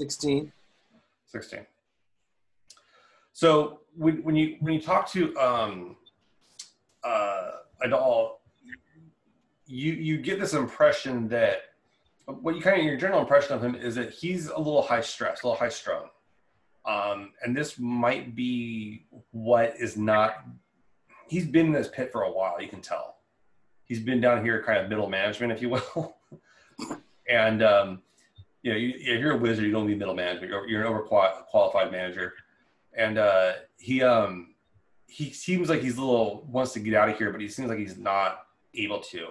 16. 16. So when, when you when you talk to um, uh, Adal, you you get this impression that what you kind of your general impression of him is that he's a little high stress, a little high strung, um, and this might be what is not. He's been in this pit for a while. You can tell. He's been down here, kind of middle management, if you will, and um, you know, you, if you're a wizard, you don't need middle management. You're, you're an overqualified manager, and uh, he um, he seems like he's a little wants to get out of here, but he seems like he's not able to.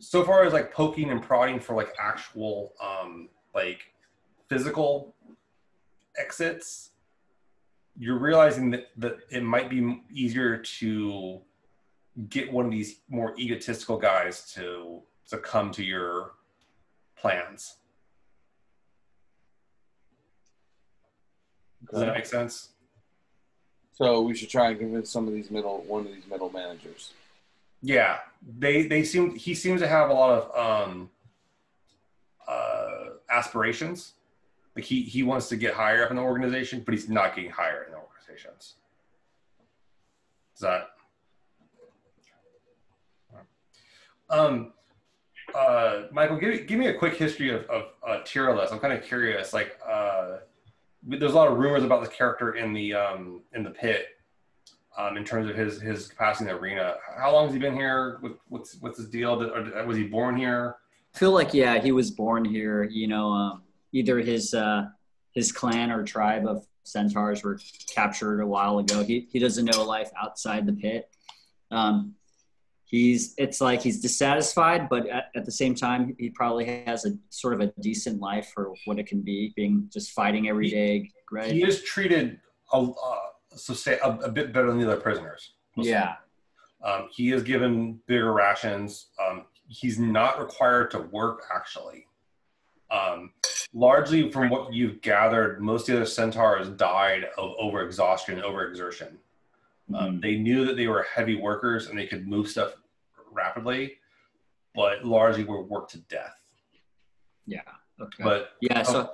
So far as like poking and prodding for like actual um like physical exits you're realizing that, that it might be easier to get one of these more egotistical guys to come to your plans does that make sense So we should try and convince some of these middle, one of these middle managers. Yeah, they they seem he seems to have a lot of um, uh, aspirations. Like he he wants to get higher up in the organization, but he's not getting higher in the organizations. Is that? Um, uh, Michael, give, give me a quick history of, of uh, Tyralus. I'm kind of curious. Like, uh, there's a lot of rumors about the character in the um, in the pit um, in terms of his his capacity in the arena. How long has he been here? What's what's his deal? Was he born here? I feel like yeah, he was born here. You know, um, either his uh, his clan or tribe of centaurs were captured a while ago. He he doesn't know life outside the pit. Um, he's it's like he's dissatisfied, but at, at the same time, he probably has a sort of a decent life for what it can be, being just fighting every day. Right? He is treated a, uh, so say a, a, bit better than the other prisoners. yeah. Um, he is given bigger rations. Um, he's not required to work actually. Um, largely from what you've gathered, most of the other centaurs died of overexhaustion and overexertion. Um, they knew that they were heavy workers and they could move stuff rapidly, but largely were worked to death. Yeah. Okay. But yeah, so um,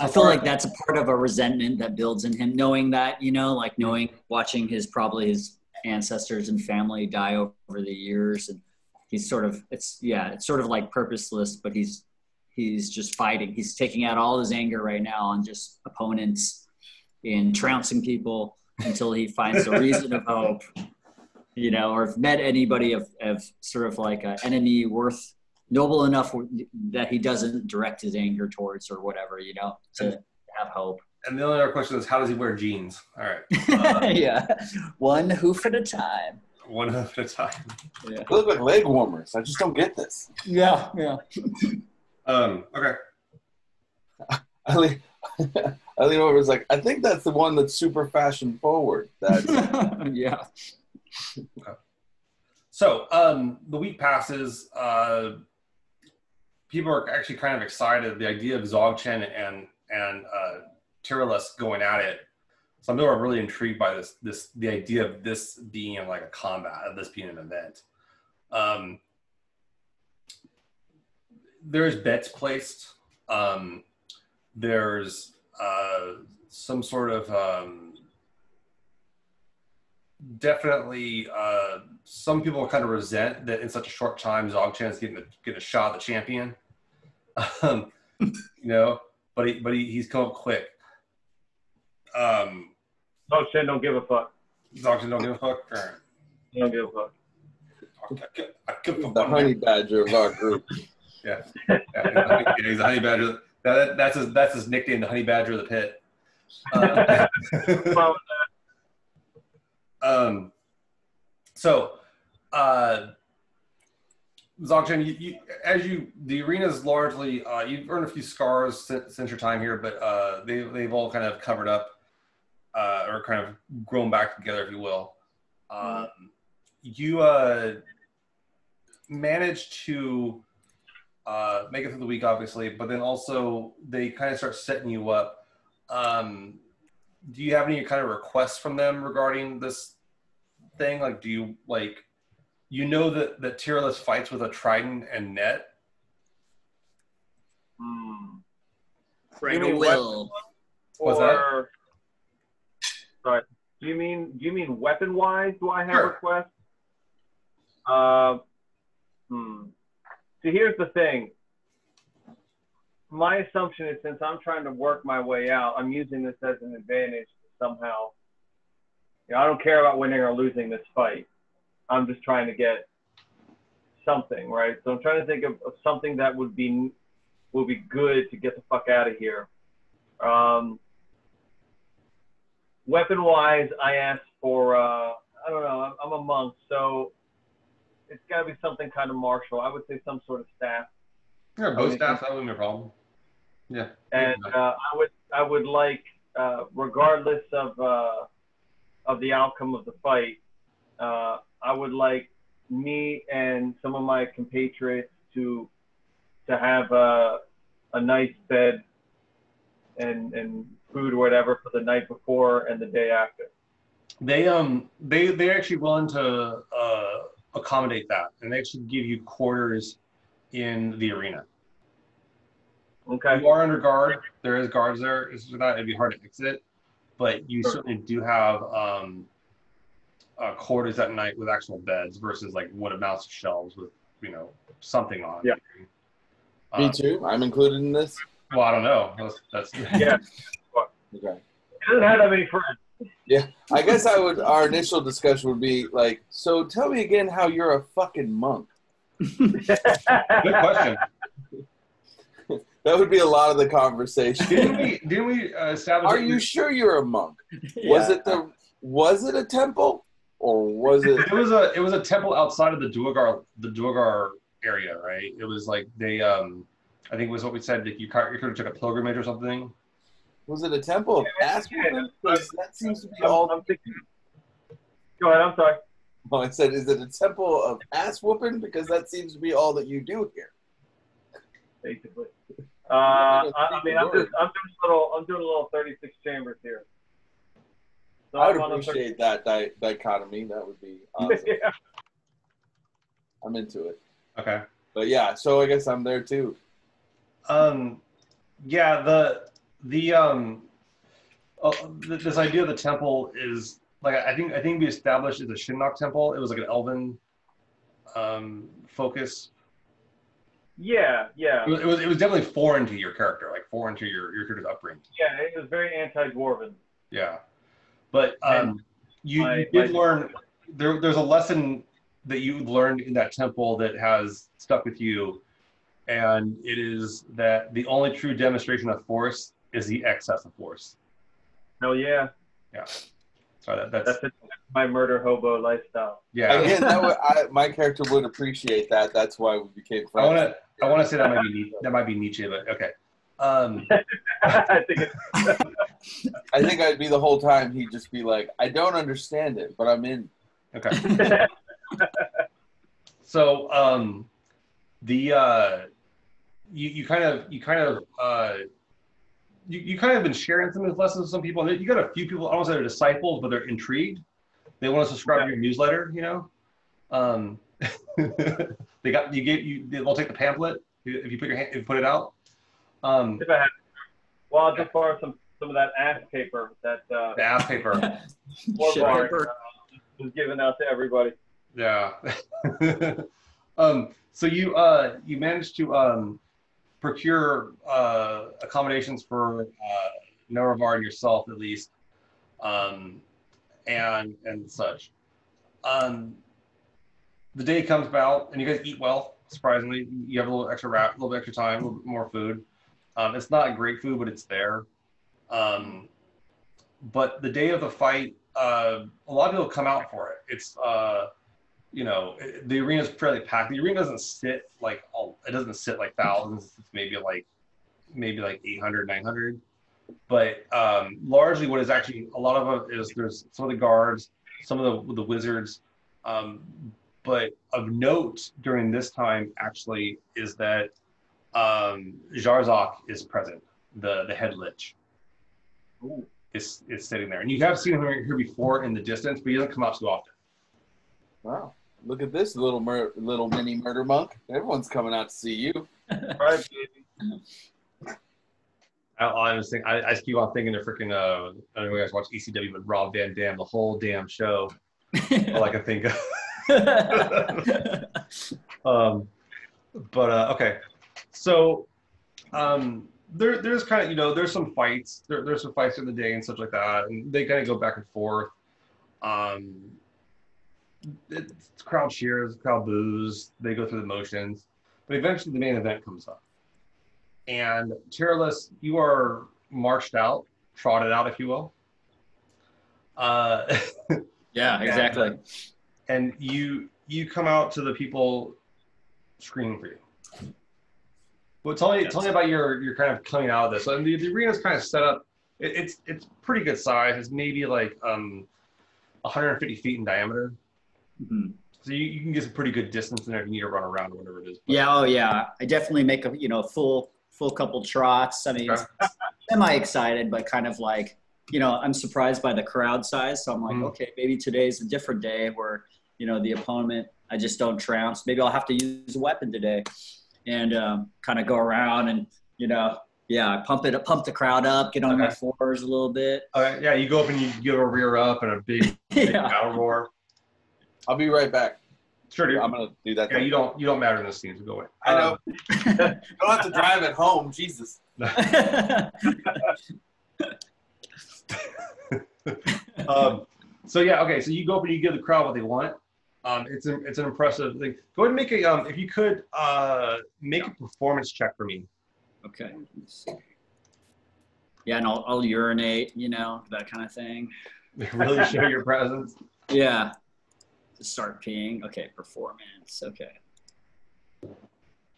I feel like that's a part of a resentment that builds in him, knowing that, you know, like knowing, watching his probably his ancestors and family die over the years. And he's sort of, it's, yeah, it's sort of like purposeless, but he's, he's just fighting. He's taking out all his anger right now on just opponents and trouncing people until he finds a reason of hope, you know, or if met anybody of, of sort of like an enemy worth noble enough that he doesn't direct his anger towards or whatever, you know, to have hope. And the only other question is, how does he wear jeans? All right. Uh, yeah. One hoof at a time. One hoof at a time. Yeah. They look like leg warmers. I just don't get this. Yeah, yeah. um, okay. I lean, I lean over. It's like I think that's the one that's super fashion forward. That's yeah. Okay. So um, the week passes. Uh, people are actually kind of excited. The idea of Dzog Chen and and uh, going at it. Some people are really intrigued by this this the idea of this being like a combat, of this being an event. Um, there's bets placed. Um, there's uh, some sort of um, definitely uh, some people kind of resent that in such a short time Dzog Chen is getting a, getting a shot at the champion. Um, you know, but he, but he, he's come up quick. Um, Dzog Chen don't give a fuck. Dzog Chen don't give a fuck. All right. He don't give a fuck. I could- I could- the honey badger of our group. Yeah. yeah, he's a honey badger. That, that's his that's his nickname, the honey badger of the pit. Uh, Well, um, so, uh, Dzog Chen, you, you, as you, the arena is largely, uh, you've earned a few scars since, since your time here, but uh, they, they've all kind of covered up uh, or kind of grown back together, if you will. Um, you uh, managed to uh, make it through the week, obviously, but then also they kind of start setting you up. Um, do you have any kind of requests from them regarding this thing? Like, do you like, you know that that Tyralus fights with a trident and net? hmm. Bring You a mean will. What's that? Sorry. Do you mean do you mean weapon wise? Do I have Sure. requests? Uh, hmm. So here's the thing. My assumption is since I'm trying to work my way out, I'm using this as an advantage to somehow. You know, I don't care about winning or losing this fight. I'm just trying to get something, right? So I'm trying to think of, of something that would be would be good to get the fuck out of here. Um, weapon wise, I asked for, uh, I don't know, I'm, I'm a monk, so it's got to be something kind of martial. I would say some sort of staff. Yeah, bow staff, that wouldn't be a problem. Yeah. And uh, I would, I would like, uh, regardless of, uh, of the outcome of the fight, uh, I would like me and some of my compatriots to, to have a, a nice bed and, and food or whatever for the night before and the day after. They um they they're actually willing to uh, accommodate that, and they actually give you quarters in the arena. Okay. You are under guard. There is guards there. It's just that it'd be hard to exit, but you Sure. certainly do have um, uh, quarters at night with actual beds versus like what amounts to shelves with you know something on. Yeah. Uh, Me too. I'm included in this. Well, I don't know. That's, that's Yeah. Okay. He doesn't have that many friends. Yeah, I guess I would. Our initial discussion would be like, so tell me again how you're a fucking monk. good question. That would be a lot of the conversation. Didn't we? Didn't we uh, establish? Are you sure you're a monk? Was it the? Was it a temple, or was it? It was a it was a temple outside of the Duergar the Duergar area, right? It was like they um I think it was what we said that you kind you could have took a pilgrimage or something. Was it a temple of ass whooping? 'Cause that seems to be I'm, all. I'm thinking. Go ahead. I'm sorry. Oh, I said, is it a temple of ass whooping? Because that seems to be all that you do here. Basically. Uh, I, I mean, I'm just, I'm doing a little, I'm doing a little 36 chambers here. So I would I'm on a appreciate that di- dichotomy. That would be awesome. yeah. I'm into it. Okay. But yeah, so I guess I'm there too. Um, yeah, the the um, uh, this idea of the temple is like I think I think we established it's a Shinnok temple. It was like an elven um focus. Yeah, yeah, It was, it was it was definitely foreign to your character, like foreign to your your character's upbringing. yeah. It was very anti-dwarven. Yeah, but um, you, my- you did my- learn there. There's a lesson that you learned in that temple that has stuck with you, and it is that the only true demonstration of force is the excess of force. Hell yeah, Yeah. So that, that's, that's my murder hobo lifestyle. yeah. Again, that would, I, my character would appreciate that. That's why we became I friends. want to I want to say that might be that might be Nietzsche, but okay. Um, I think it's, I think I'd be the whole time. He'd just be like, "I don't understand it, but I'm in." okay. So um, the uh, you you kind of you kind of uh, you, you kind of been sharing some of these lessons with some people. You got a few people. I don't want to say they're disciples, but they're intrigued. They want to subscribe to your newsletter. You know, um, they got you get you. They'll take the pamphlet if you put your hand, if you put it out. Um, if I had, well, I'll just borrow some some of that ass paper that uh, the ass paper. Shit Warbar paper. uh, was given out to everybody. Yeah. um, so you uh, you managed to um, procure uh, accommodations for uh, Norovar and yourself at least, um, and and such. Um, the day comes about, and you guys eat well. Surprisingly, you have a little extra wrap, a little bit extra time, a little bit more food. Um, it's not great food, but it's there. Um, but the day of the fight, uh, a lot of people come out for it. It's uh, you know, it- the arena is fairly packed. The arena doesn't sit like all, it doesn't sit like thousands. It's maybe like maybe like 800, 900. But um, largely, what is actually a lot of it is there's some of the guards, some of the the wizards. Um, but of note during this time actually is that um, Jarzok is present, the the head lich Ooh. is is sitting there, and you have seen him here before in the distance, but he doesn't come out too often. Wow, look at this little mur- little mini murder monk. Everyone's coming out to see you. All right, baby. I, I was thinking, I, I just keep on thinking of freaking. Uh, I don't know if you guys watch ECW, but Rob Van Dam, the whole damn show. All I can think of. um, but uh, okay, so um, there, there's kind of you know there's some fights. There, there's some fights in the day and such like that, and they kind of go back and forth. Um, it's crowd cheers, crowd boos. They go through the motions, but eventually the main event comes up. And Tyralus, you are marched out, trotted out, if you will. Uh, yeah, exactly. and you you come out to the people screaming for you. Well, tell me, Yes. tell me about your your kind of coming out of this. So the, the arena's kind of set up. It, it's it's pretty good size. It's maybe like um, 150 feet in diameter. Mhm. So you, you can get some pretty good distance in there if you need to run around or whatever it is. But- Yeah, oh yeah. I definitely make a you know full full couple trots. I mean, Okay. semi excited, but kind of like you know I'm surprised by the crowd size. So I'm like, Mm. okay, maybe today's a different day where you know the opponent I just don't trounce. Maybe I'll have to use a weapon today, and um, kind of go around and you know yeah pump it pump the crowd up, get on my Okay. fours a little bit. Uh, yeah, you go up and you give a rear up and a big, big yeah. battle roar. I'll be right back. Sure, dude. I'm gonna do that. Yeah, you don't you don't matter in this scene, so go away. I know. you don't have to drive at home. Jesus. um, so yeah, okay. So you go up and you give the crowd what they want. Um, it's an it's an impressive thing. Go ahead and make a um, if you could uh, make a performance check for me. okay. Yeah, and I'll, I'll urinate, you know, that kind of thing. really show your presence. Yeah. Just start peeing. Okay, performance. Okay.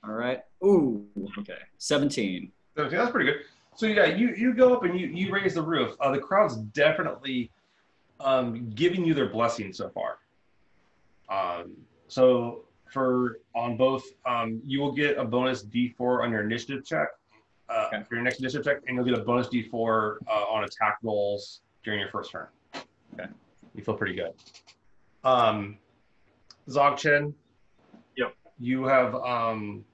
All right. Ooh. Okay. Seventeen. Okay, that's pretty good. So yeah, you you go up and you you raise the roof. Uh, the crowd's definitely um, giving you their blessing so far. Um, so for on both, um, you will get a bonus D4 on your initiative check uh, Okay. for your next initiative check, and you'll get a bonus D4 uh, on attack rolls during your first turn. Okay. You feel pretty good. Um, Dzog Chen. Yep. You have um,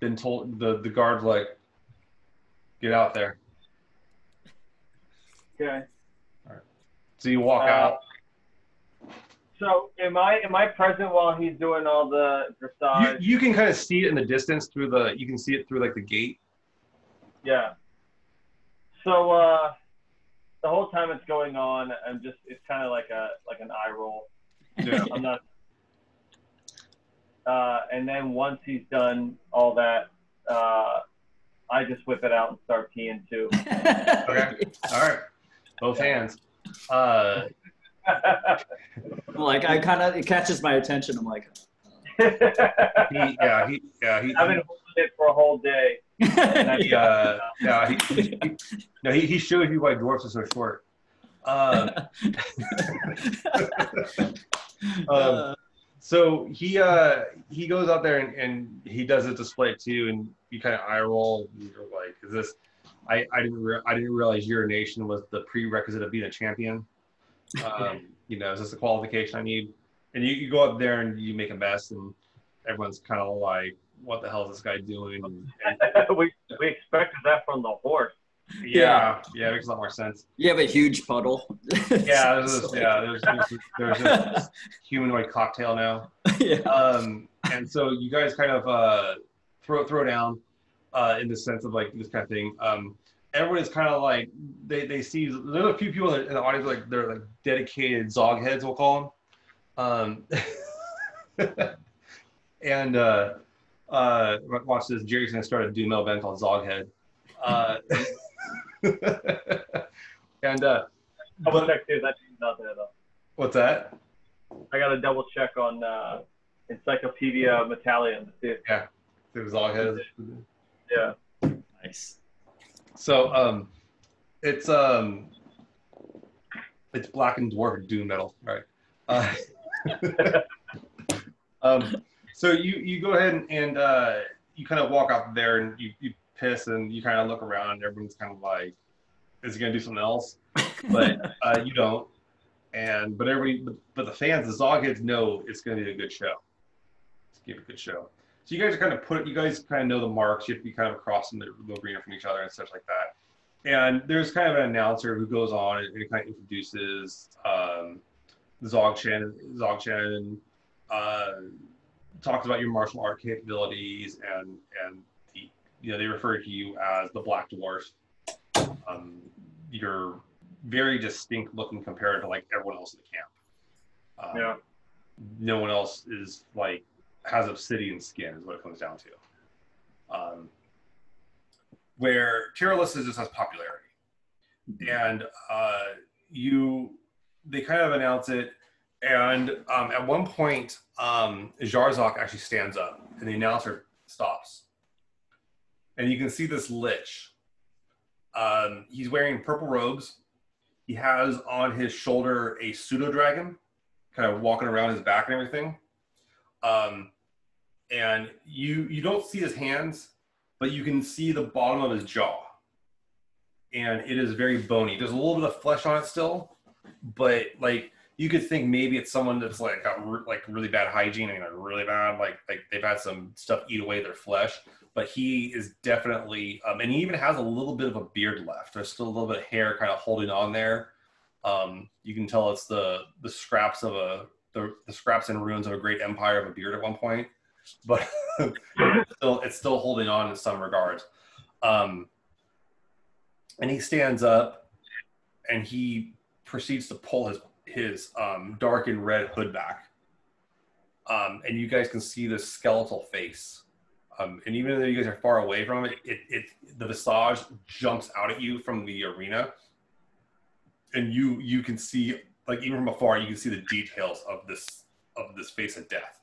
been told the the guard's like, get out there. Okay. All right. So you walk Uh, out. So am I am I present while he's doing all the You, dressage? you can kind of see it in the distance through the. You can see it through like the gate. Yeah. So uh, the whole time it's going on, I'm just it's kind of like a like an eye roll. Yeah. I'm not. Uh, and then once he's done all that, uh, I just whip it out and start peeing too. Okay. All right. Both hands. Uh, like I kind of it catches my attention. I'm like, he, yeah, he, yeah, he, I've been holding it for a whole day. he, uh, yeah, he, he, he, no, he, he showed you why dwarfs are so short. Uh, Uh, so he uh he goes out there and, and he does his display too and you kind of eye roll and you're like is this i i didn't re- i didn't realize urination was the prerequisite of being a champion um you know is this a qualification i need and you, you go up there and you make a mess and everyone's kind of like what the hell is this guy doing and, and we we expected that from the horse. yeah yeah it makes a lot more sense you have a huge puddle. yeah there's this, yeah there's there's, there's this humanoid cocktail now yeah. um, and so you guys kind of uh, throw throw down uh, in the sense of like this kind of thing. Um, everyone is kind of like they, they see there's a few people in the audience like they're like dedicated zog heads we'll call them. Um, and uh, uh, watch this. Jerry's gonna start a doom metal band called Zoghead. Uh, and uh, Double but, check too. That name's not there though. what's that? I got to double check on uh, Encyclopaedia Metallum to see It was Zoghead. yeah. Nice. So um, it's um, it's black and dwarf doom metal, right? Uh, um, so you you go ahead and, and uh, you kind of walk out there and you, you piss and you kind of look around and everyone's kind of like, is he gonna do something else? But uh, you don't. And but everybody, but, but the fans, the Zogheads know it's gonna be a good show. It's gonna be a good show. So you guys are kind of put. You guys kind of know the marks. You have to be kind of crossing the, the arena from each other and such like that. And there's kind of an announcer who goes on and, and kind of introduces um, Dzog Chen. Dzog Chen uh, talks about your martial art capabilities and and the, you know they refer to you as the Black Dwarf. Um, you're very distinct looking compared to like everyone else in the camp. Um, Yeah. No one else is like has obsidian skin is what it comes down to. Um, where Tyralus just has popularity, and uh, you they kind of announce it, and um, at one point, um, Jarzok actually stands up, and the announcer stops, and you can see this lich. Um, he's wearing purple robes. He has on his shoulder a pseudo dragon, kind of walking around his back and everything. Um, and you you don't see his hands, but you can see the bottom of his jaw, and it is very bony. There's a little bit of flesh on it still, but like you could think maybe it's someone that's like got re- like really bad hygiene. I mean, like really bad. Like like they've had some stuff eat away their flesh. But he is definitely, um, and he even has a little bit of a beard left. There's still a little bit of hair kind of holding on there. Um, you can tell it's the the scraps of a the, the scraps and ruins of a great empire of a beard at one point, but it's still it's still holding on in some regards. Um, and he stands up, and he proceeds to pull his his um, dark and red hood back, um, and you guys can see the skeletal face. Um, and even though you guys are far away from it, it, it the visage jumps out at you from the arena, and you you can see like even from afar you can see the details of this of this face of death.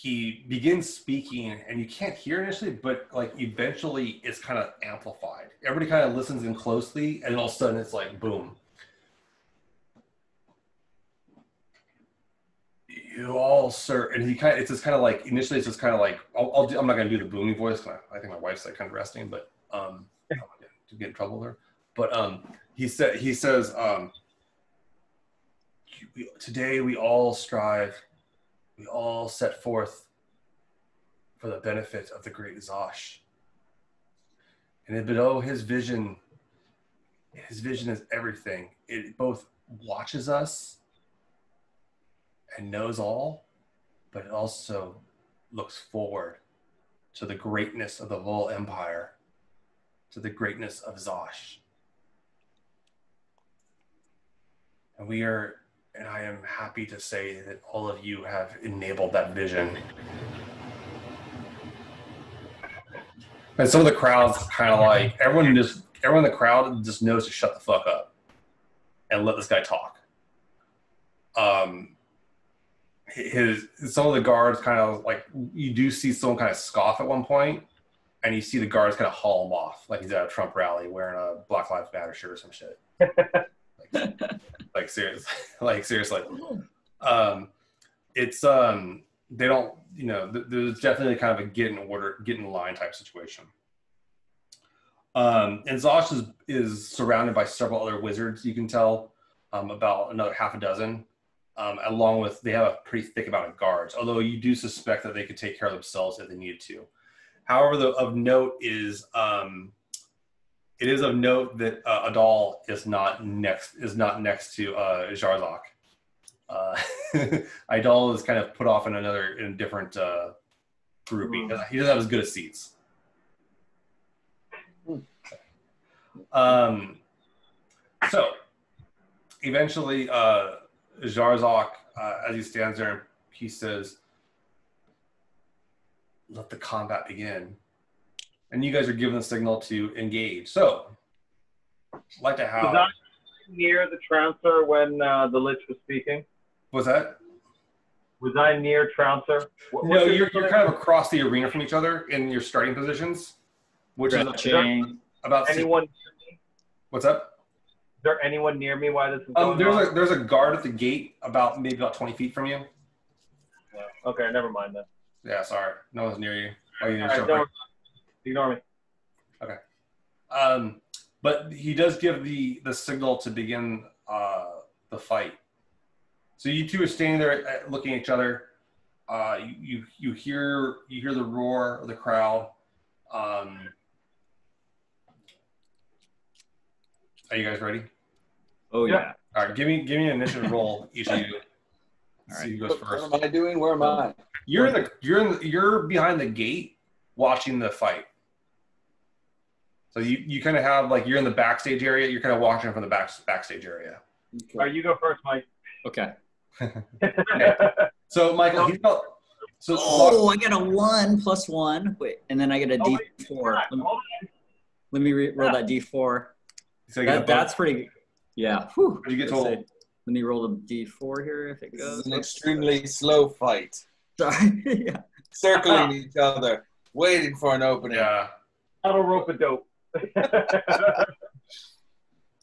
He begins speaking, and you can't hear initially, but like eventually it's kind of amplified. Everybody kind of listens in closely, and all of a sudden it's like boom. You all, sir, and he kind of, it's just kind of like initially it's just kind of like I'll, I'll do, I'm not gonna do the booming voice. I I think my wife's like kind of resting, but um, to get in trouble there. But um, he said he says um, today we all strive, we all set forth for the benefit of the great Zzahsh. And below his vision, his vision is everything. It both watches us and knows all, but it also looks forward to the greatness of the Vol Empire, to the greatness of Zzahsh. And we are, and I am happy to say that all of you have enabled that vision. And some of the crowds kind of like everyone just everyone in the crowd just knows to shut the fuck up and let this guy talk. Um, his some of the guards kind of like you do see someone kind of scoff at one point, and you see the guards kind of haul him off like he's at a Trump rally wearing a Black Lives Matter shirt or some shit. like, like seriously, like seriously. Um, it's um they don't you know th- there's definitely kind of a get in order, get in line type situation. Um, and Zzahsh is, is surrounded by several other wizards. You can tell um, about another half a dozen um, along with they have a pretty thick amount of guards. Although you do suspect that they could take care of themselves if they needed to. However, the, of note is um, it is of note that uh, Adal is not next is not next to uh, Jarzok. Uh, Adal is kind of put off in another in a different uh, grouping. He doesn't have as good as seats. Um, so eventually, uh, Jarzok, uh, as he stands there, he says, "Let the combat begin." And you guys are given the signal to engage. So, I'd like to have. Was I near the trouncer when uh, the Lich was speaking? Was that? Was I near trouncer? What- No, you're, you're kind of across the arena from each other in your starting positions, which is Stretching. about. anyone? Is What's up? Is there anyone near me Why this is Um, there's on? a there's a guard at the gate about maybe about 20 feet from you. Okay, never mind then. Yeah, sorry, no one's near you. Oh, you All right, don't, ignore me. Um, but he does give the the signal to begin uh, the fight. So you two are standing there uh, looking at each other. Uh, you, you you hear you hear the roar of the crowd. Um, are you guys ready? Oh Yeah. yeah. All right, give me give me an initiative roll, each of you. All See who What, goes first. what am I doing? Where am I? You're in the you're in the, you're behind the gate watching the fight. So you, you kind of have like you're in the backstage area. You're kind of watching from the back backstage area. All right, you go first, Mike. Okay. So Michael, he's so Oh, I got a one plus one. Wait, and then I get a oh, D four. Let, on. let me re- roll that D four. so you get a That, that's pretty. Yeah. Whew. You get Let's. Let me roll the D four here if it This is an extremely slow fight. Sorry. yeah. Circling each other, waiting for an opening. yeah. Auto rope a dope.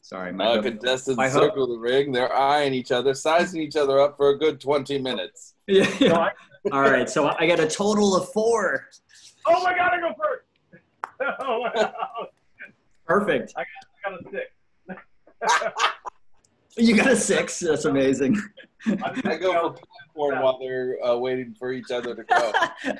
Sorry. My Uh, contestants My circle the ring. They're eyeing each other, sizing each other up for a good 20 minutes. yeah. So. I- All right. So I got a total of four. oh my god, I go first. Oh my god, Perfect. I got a six. You got a six. That's amazing. I go for popcorn while they're uh, waiting for each other to go.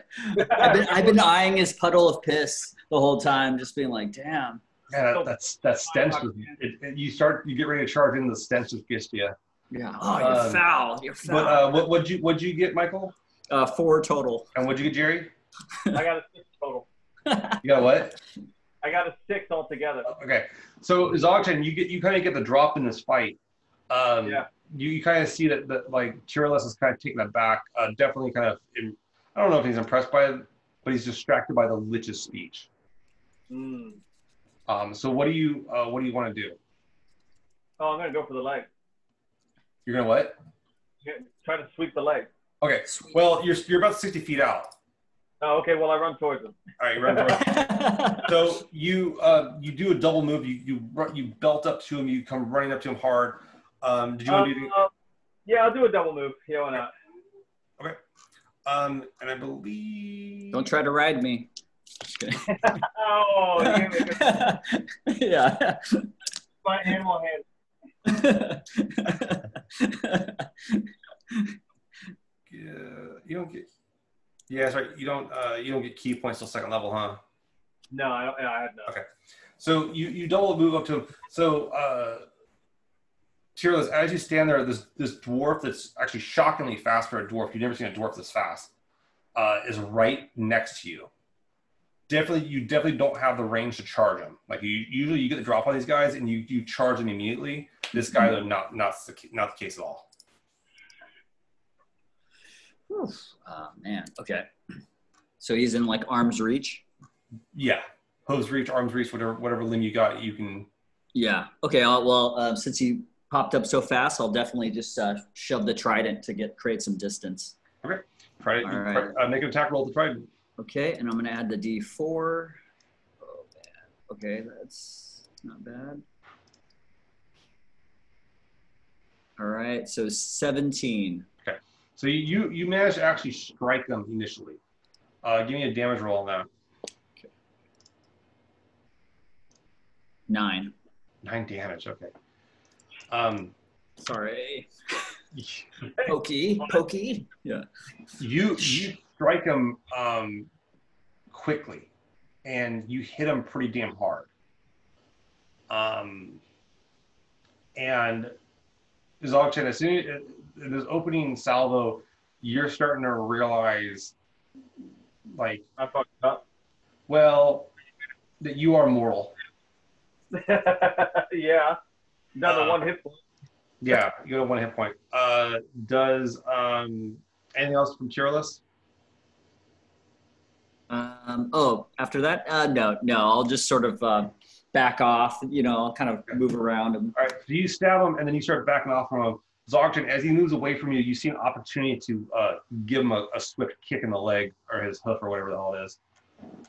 I've, been, I've been eyeing his puddle of piss the whole time, just being like, damn. Yeah, that, that's that stench. Was, it, it, you start, you get ready to charge in, the stench just gets to you. Yeah. Oh, you're Um, foul. You're foul. But uh, what would you what'd you get, Michael? uh, four total. And what'd you get, Jerry? I got a six total. You got what? I got a six altogether. Okay, so Dzog Chen, you get you kind of get the drop in this fight. Um, Yeah. You, you kind of see that that like Tyralus is kind of taking it back. Uh, definitely kind of. In, I don't know if he's impressed by it, but he's distracted by the Lich's speech. Mm. Um, so what do you uh, what do you want to do? Oh, I'm gonna go for the leg. You're gonna what? Yeah, Try to sweep the leg. Okay. Well, you're you're about sixty feet out. Oh, okay. Well, I run towards him. All right, you run towards- him. So you uh, you do a double move. You you you belt up to him. You come running up to him hard. Um, did you want to do? anything? Uh, yeah, I'll do a double move. Yeah, why not? Okay. Um, and I believe. Don't try to ride me. Just. Oh, you gave me a good yeah. my animal hand. Yeah, you don't get. Yeah, that's right. You don't. Uh, you don't get ki points till second level, huh? No, I, don't, I had no. Okay. So you you double move up to him. So uh, Tyralus, as you stand there, this this dwarf that's actually shockingly fast for a dwarf. You've never seen a dwarf this fast. Uh, is right next to you. Definitely, you definitely don't have the range to charge him. Like you usually, you get the drop on these guys and you you charge them immediately. This guy, though, not not the not the case at all. oh man. Okay. So he's in like arm's reach. Yeah, hose reach, arms reach, whatever whatever limb you got, you can. Yeah. Okay. I'll, well, uh, since he popped up so fast, I'll definitely just uh, shove the trident to get create some distance. Try to All right. uh, make an attack roll to try. to- Okay, and I'm gonna add the D4. Oh man. Okay, that's not bad. All right, so 17. Okay, So you you, managed to actually strike them initially. Uh, give me a damage roll on that. Nine. Nine damage. Okay. Um, Sorry. Pokey. Pokey. Yeah. you you strike him um, quickly, and you hit him pretty damn hard. Um, and Dzog Chen, as soon as in this opening salvo, you're starting to realize, like, I fucked up. well, that you are mortal. yeah. Another Uh, one hit point. Yeah, you got one hit point. Uh, does um, anything else from Tyralus? Um, oh, after that? Uh, no, no. I'll just sort of uh, back off. You know, I'll kind of move around. And, All right, so you stab him, and then you start backing off from him. Dzog Chen, as he moves away from you, you see an opportunity to uh, give him a, a swift kick in the leg or his hoof or whatever the hell it is.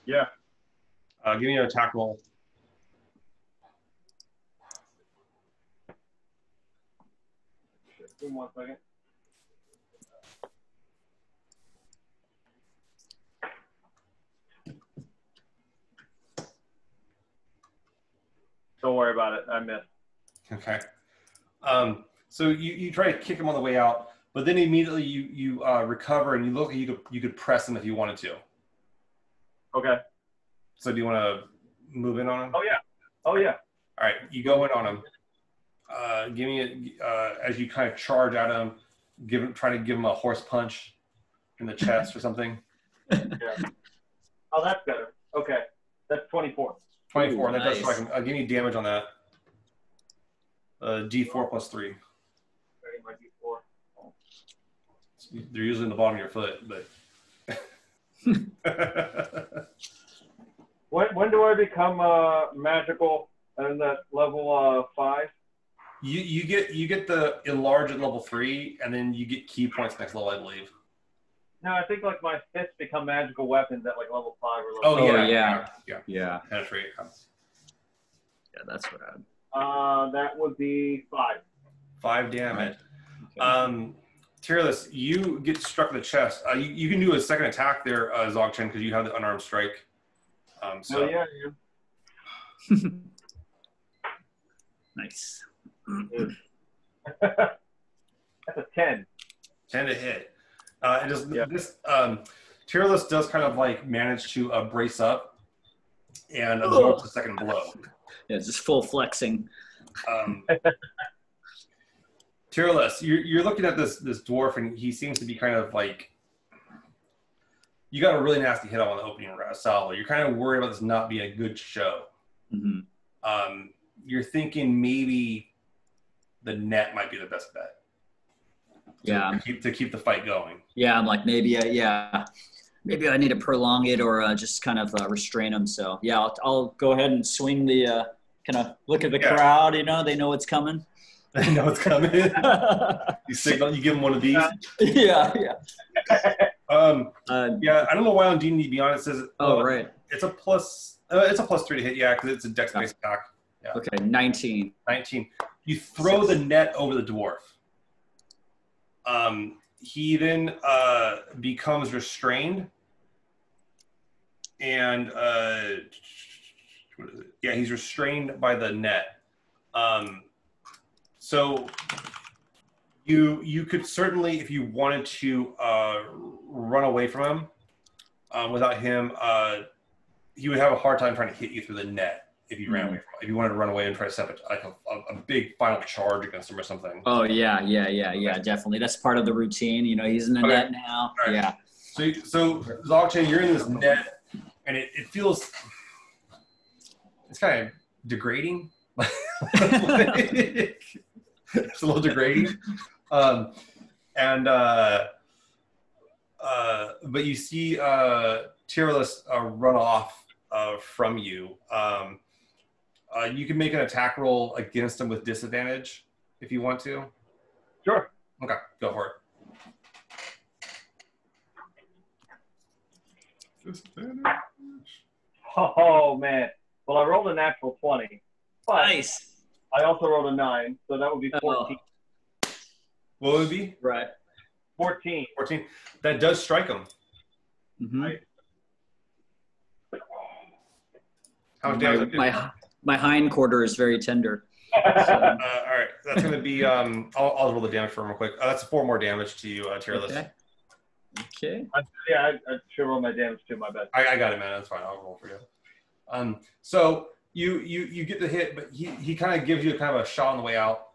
Yeah. Uh, give me an attack roll. Give me one second. Don't worry about it. I missed. Okay. Um, so you, you try to kick him on the way out. but then immediately you you uh, recover and you look you could you could press him if you wanted to. Okay. So do you want to move in on him? Oh yeah. Oh yeah. All right, you go in on him. Uh, give me a, uh, as you kind of charge at him, give him try to give him a horse punch in the chest or something. Oh, that's better. Okay. That's 24. Twenty four. Ooh, That does strike him. Uh, give me damage on that. Uh, D four plus three. D4. They're usually in the bottom of your foot, but. When, when do I become uh, magical and that level uh, five? You you get you get the enlarge at level three, and then you get ki points next level, I believe. No, I think like my fists become magical weapons at like level five or Oh, level. Oh, yeah, yeah. yeah, Yeah, penetrate. yeah, that's rad. Uh, that would be five. Five damage. Okay. Um, Tyralus, you get struck in the chest. Uh, you, you can do a second attack there, uh, Dzog Chen, because you have the unarmed strike. Um, so Oh yeah, yeah. nice. That's a ten. ten to hit. Uh, it is Yeah. this um, Tyralus does kind of like manage to uh, brace up and absorb the second blow. Yeah, just full flexing. Um, Tyralus, you're, you're looking at this this dwarf, and he seems to be kind of like you got a really nasty hit on the opening round salvo. You're kind of worried about this not being a good show. hmm Um, you're thinking maybe the net might be the best bet. to- Yeah. to keep to keep the fight going. Yeah, I'm like maybe, uh, yeah, maybe I need to prolong it or uh, just kind of uh, restrain them. So yeah, I'll, I'll go ahead and swing the uh, kind of look at the Yeah. crowd. You know, they know what's coming. They know what's coming. you signal, you give him one of these. yeah. Yeah. um, Uh, yeah, I don't know why on D and D Beyond it says oh uh, right. it's a plus. Uh, it's a plus three to hit. Yeah, because it's a dex based attack. Okay, 19. 19. You throw the net over the dwarf. Um, he then uh, becomes restrained. And uh? Yeah, he's restrained by the net. Um, so you you could certainly, if you wanted to, uh, run away from him um, without him. Uh, he would have a hard time trying to hit you through the net if you ran Mhm. away from. If you wanted to run away and try to set up like a, a, a big final charge against him or something. Oh yeah, yeah, yeah, yeah. Definitely, that's part of the routine. You know, he's in the Okay. net now. Right. Yeah. So, you- so Dzog Chen, you're in this net, and it, it feels it's kind of degrading. it's a little degrading, um, and uh, uh, but you see uh, Tyralus uh, run off uh, from you. Um, uh, you can make an attack roll against him with disadvantage if you want to. Sure. Okay, go for it. Oh man. Well, I rolled a natural twenty, but Nice. I also rolled a nine, so that would be Oh. 14. What would it be? Right. 14. 14. That does strike him. Mhm. Right. How much My, damage? my my hind quarter is very tender. So, Uh, all right, that's going to be. Um, I'll, I'll roll the damage for him real quick. Uh, that's four more damage to you, uh, Tyralus. okay. Okay. yeah, I, I should roll my damage too. My bad. I, I got it, man. That's fine. I'll roll for you. Um, so you you you get the hit, but he he kind of gives you kind of a shot on the way out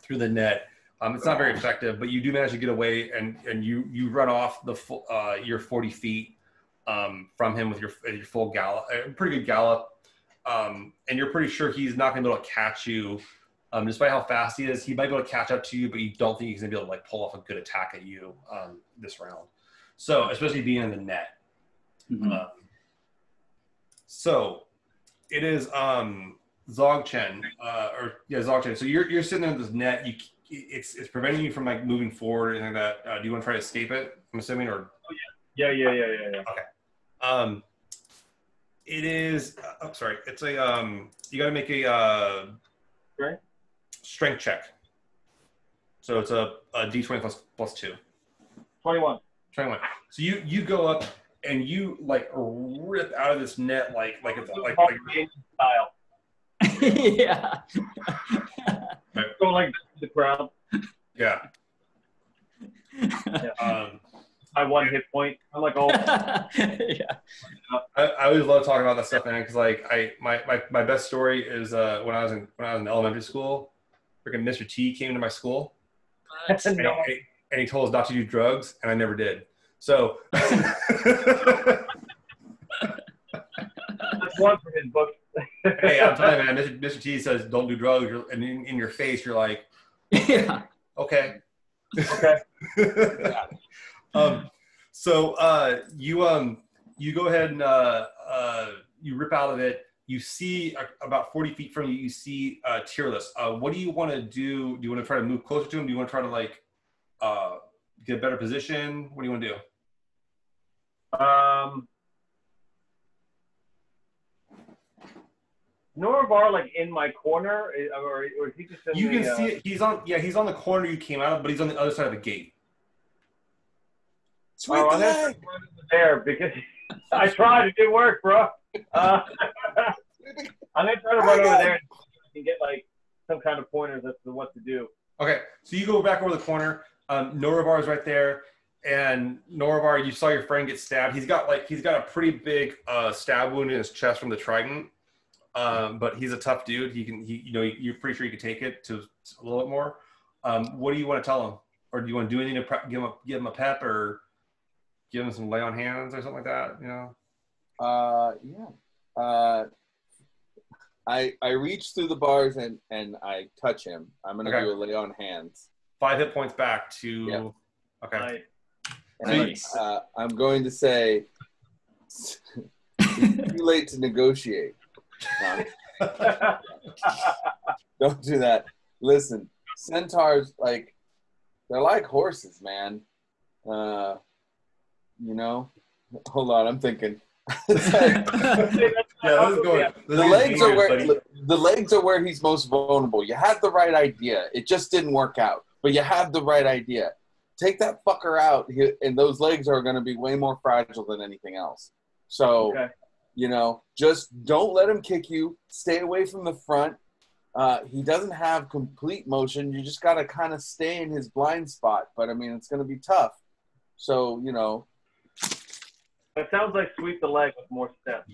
through the net. Um, it's not very effective, but you do manage to get away, and and you you run off the full, uh, your forty feet um, from him with your your full gallop, uh, pretty good gallop, um, and you're pretty sure he's not going to be able to catch you. Um, despite how fast he is, he might be able to catch up to you, but you don't think he's going to be able to like pull off a good attack at you um, this round. So, especially being in the net. Mhm. Um, so it is um Dzog Chen, uh, or yeah, Dzog Chen. So you're you're sitting there in this net. You it's it's preventing you from like moving forward and like that. Uh, do you want to try to escape it? I'm assuming, or Yeah, yeah, yeah, yeah, yeah. um, it is. Uh, oh, sorry, it's a um. You got to make a uh, Strength? strength check. So it's a, a d20 plus plus two. 21. 21. So you you go up and you like rip out of this net like like it's like, Hulk like Hogan style. yeah. Go like the crowd. yeah. Um, My one hit point. I'm like, oh, yeah. I, I always love talking about that stuff, man. Because like I, my, my, my best story is uh, when I was in when I was in elementary school. Freaking Mr. T came to my school, and, no. he, and he told us not to do drugs, and I never did. So, that's one from his book. hey, I'm telling you, man, Mr. Mr. T says don't do drugs, and in, in your face, you're like, yeah. okay. okay. Um, so uh, you um, you go ahead and uh, uh, you rip out of it. You see uh, about 40 feet from you, you see uh, Tearless. Uh, what do you want to do? Do you want to try to move closer to him? Do you want to try to like uh, get a better position? What do you want to do? Um, Norovar like in my corner, or, or is he just You the, can uh, see it. He's on. Yeah, he's on the corner you came out of, but he's on the other side of the gate. Sweep Oh, the I'm gonna leg. run over there because I tried. It didn't work, bro. Uh, I'm gonna try to run over there and get like some kind of pointers as to what to do. Okay, so you go back over the corner. Um, Norovar is right there, and Norovar, you saw your friend get stabbed. He's got like he's got a pretty big uh, stab wound in his chest from the trident, um, but he's a tough dude. He can he you know you're pretty sure you can take it to a little bit more. Um, what do you want to tell him, or do you want to do anything to prep, give him a, give him a pep or give him some lay on hands or something like that? You know. Uh, yeah. Uh, I I reach through the bars and and I touch him. I'm gonna Okay. do a lay on hands. Five hit points back to. Yeah. Okay. Nice. And Nice. uh, I'm going to say, it's too late to negotiate. No, don't do that. Listen, centaurs like they're like horses, man. Uh, you know. Hold on, I'm thinking. Like- Yeah, this is going. this the is legs are where buddy. the legs are where he's most vulnerable. You had the right idea. It just didn't work out, but you had the right idea. Take that fucker out, and those legs are going to be way more fragile than anything else. So, Okay. you know, just don't let him kick you. Stay away from the front. Uh, he doesn't have complete motion. You just got to kind of stay in his blind spot. But I mean, it's going to be tough. So, you know, It sounds like sweep the leg with more steps.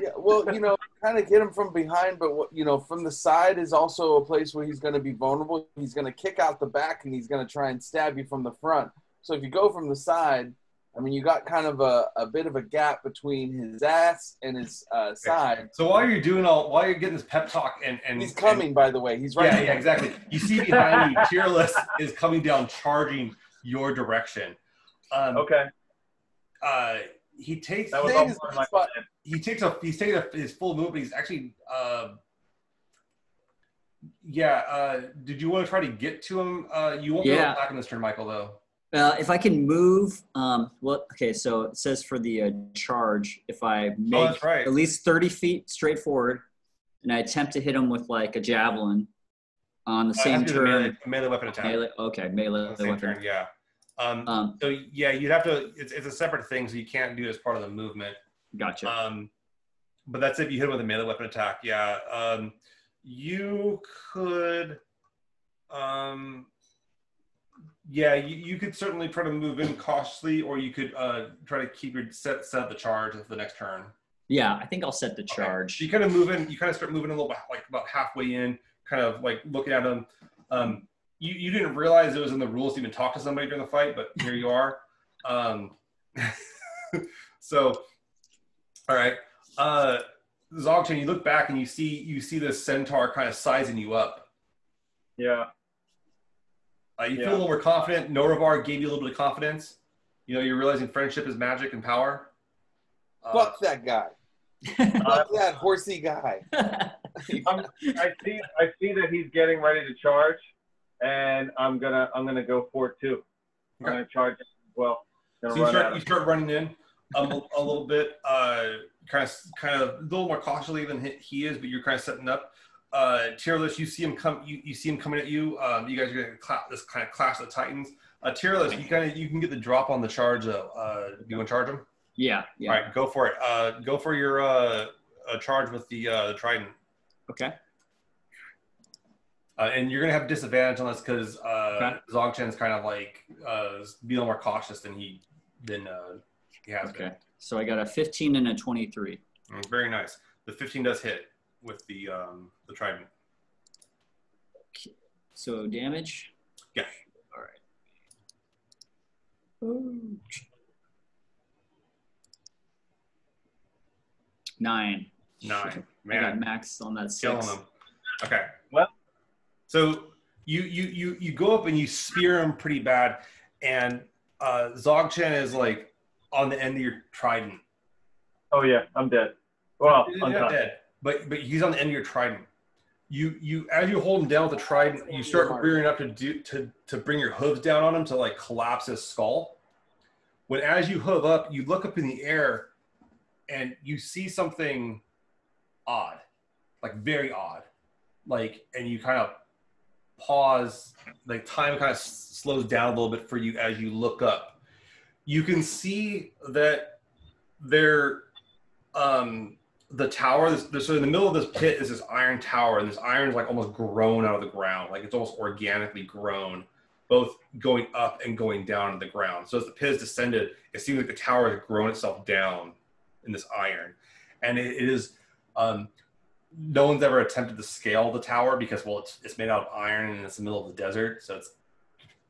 Yeah, well, you know, kind of get him from behind, but what- you know, from the side is also a place where he's going to be vulnerable. He's going to kick out the back, and he's going to try and stab you from the front. So if you go from the side, I mean, you got kind of a, a bit of a gap between his ass and his uh, side. So while you're doing all, while you're getting this pep talk, and and He's coming, by the way. He's right. yeah, yeah, exactly. You see behind you, Tearless is coming down, charging your direction. Um, Okay. Uh, he takes That was all his part of my spot. plan. he takes a he's taking a, his full move, but he's actually uh, yeah. Uh, did you want to try to get to him? Uh, you won't be able Yeah. to attack him this turn, Michael. Though. Uh, if I can move, um, well, okay, so it says for the uh, charge, if I Oh, make that's right. at least 30 feet straight forward and I attempt to hit him with like a javelin on the Uh, same have to do a turn. melee, melee weapon attack. Melee, okay, melee the weapon. turn, yeah. Um, Um, so yeah, you'd have to. It's, it's a separate thing, so you can't do it as part of the movement. gotcha. Um, but that's if you hit him with a melee weapon attack. Yeah. Um, you could. Um, yeah, you, you could certainly try to move in cautiously, or you could uh, try to keep your set set the charge for the next turn. yeah, I think I'll set the Okay. charge. So you kind of move in. You kind of start moving a little bit, like about halfway in, kind of like looking at him. Um, you, you didn't realize it was in the rules to even talk to somebody during the fight, but here you are. Um, so, all right, uh, Dzog Chen, you look back and you see you see this centaur kind of sizing you up. Yeah. Uh, you feel a little more confident. Norovar gave you a little bit of confidence. You know, you're realizing friendship is magic and power. Uh, Fuck that guy. Fuck that horsey guy. I see. I see that he's getting ready to charge, and I'm gonna. I'm gonna go for it too. I'm Okay. gonna charge it as well. So you start, you start running in um, a, a little bit, uh, kind of, kind of a little more cautiously than he- he is, but you're kind of setting up. Uh, Tearless, you see him come. You, you see him coming at you. Um, you guys are going to cla- this kind of clash of the Titans. Uh, Tearless, you kind of you can get the drop on the charge. Uh, uh, do you want to charge him? yeah, yeah. All right, go for it. Uh, go for your uh, uh, charge with the uh, the Trident. Okay. Uh, and you're gonna have disadvantage on this because uh, Okay. Dzog Chen's kind of like uh, be a little more cautious than he than uh, he has Okay. So I got a 15 and a 23. Mm, Very nice. The 15 does hit with the um, the trident. So damage. Yeah. All right. Nine. Nine. I got max on that killing six. him. Okay. Well- so you you you you go up and you spear him pretty bad, and uh, Dzog Chen is like on the end of your trident. Oh yeah, I'm dead. Well, He's I'm not not. dead, but but he's on the end of your trident. You you as you hold him down with the trident, you start rearing up to do to to bring your hooves down on him to like collapse his skull. When as you hoof up, you look up in the air, and you see something odd, like very odd, like and you kind of pause. Like time kind of slows down a little bit for you as you look up. You can see that there um the tower this, this so in the middle of this pit is this iron tower and this iron is like almost grown out of the ground like it's almost organically grown both going up and going down to the ground so as the pit has descended it seems like the tower has grown itself down in this iron and it, it is um no one's ever attempted to scale the tower because well it's, it's made out of iron and it's in the middle of the desert so it's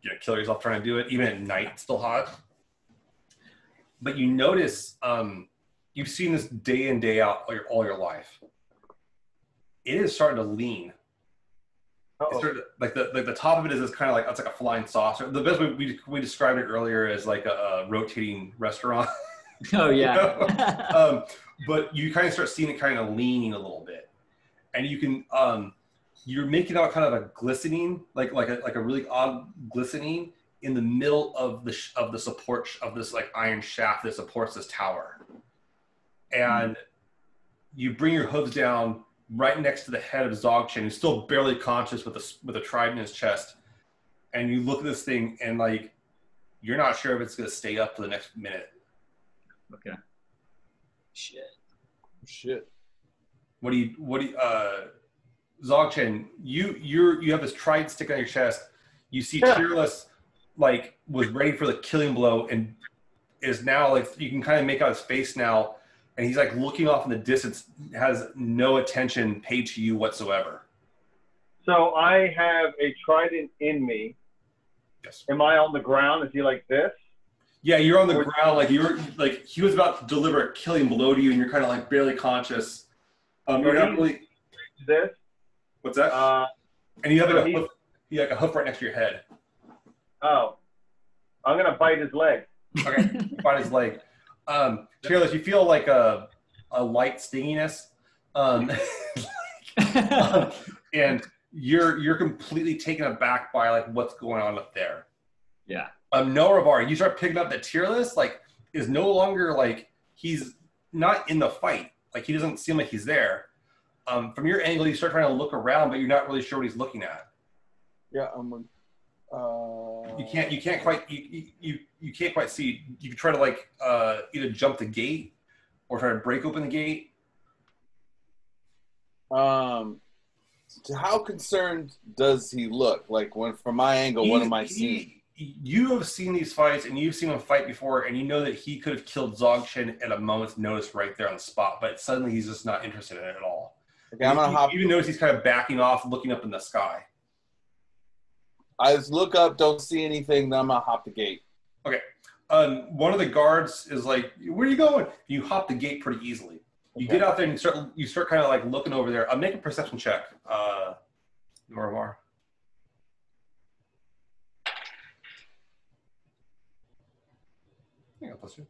you know kill yourself trying to do it even at night it's still hot. But you notice um you've seen this day in day out all your, all your life. It is starting to lean. It's Uh-oh. sort of, like the like the top of it is this kind of like it's like a flying saucer. The best way we, we described it earlier is like a, a rotating restaurant. Oh yeah. um, but you kind of start seeing it kind of leaning a little bit, and you can um, you're making out kind of a glistening, like like a like a really odd glistening in the middle of the sh- of the support sh- of this like iron shaft that supports this tower, and you bring your hooves down right next to the head of Dzog Chen, who's still barely conscious with a s- with a trident in his chest, and you look at this thing and like you're not sure if it's going to stay up for the next minute. okay. Shit. Shit. What do you what do you uh Dzog Chen, you you're you have this trident sticking on your chest. You see Yeah. Tearless like was ready for the killing blow and is now like you can kind of make out his face now and he's like looking off in the distance, has no attention paid to you whatsoever. So I have a trident in me. Yes. Am I on the ground? Is he like this? Yeah, you're on the Or- ground, like you're like he was about to deliver a killing blow to you, and you're kind of like barely conscious. Um, you're not really. This? What's that? Uh, and you have like a he- hoof, you have like a hoof right next to your head. oh. I'm gonna bite his leg. Okay, find his leg. Um, Fearless, you feel like a a light stinginess, um, and you're you're completely taken aback by like what's going on up there. yeah. Um, Norovar, you start picking up that Tearless like is no longer like he's not in the fight. Like he doesn't seem like he's there. Um, from your angle, you start trying to look around, but you're not really sure what he's looking at. Yeah, I'm. Uh, You can't you can't quite you you, you, can't quite see. You can try to like uh, either jump the gate or try to break open the gate. Um, how concerned does he look? Like when from my angle, what am I seeing? You have seen these fights and you've seen him fight before, and you know that he could have killed Dzog Chen at a moment's notice right there on the spot, but suddenly he's just not interested in it at all. Okay, I'm gonna you, hop. you even notice he's kind of backing off, looking up in the sky. I just look up, don't see anything. Then I'm gonna hop the gate. Okay. Um, one of the guards is like, "Where are you going?" You hop the gate pretty easily. You Okay. get out there and you start you start kind of like looking over there. I'll make a perception check. Uh, Norovar. Yeah, plus two.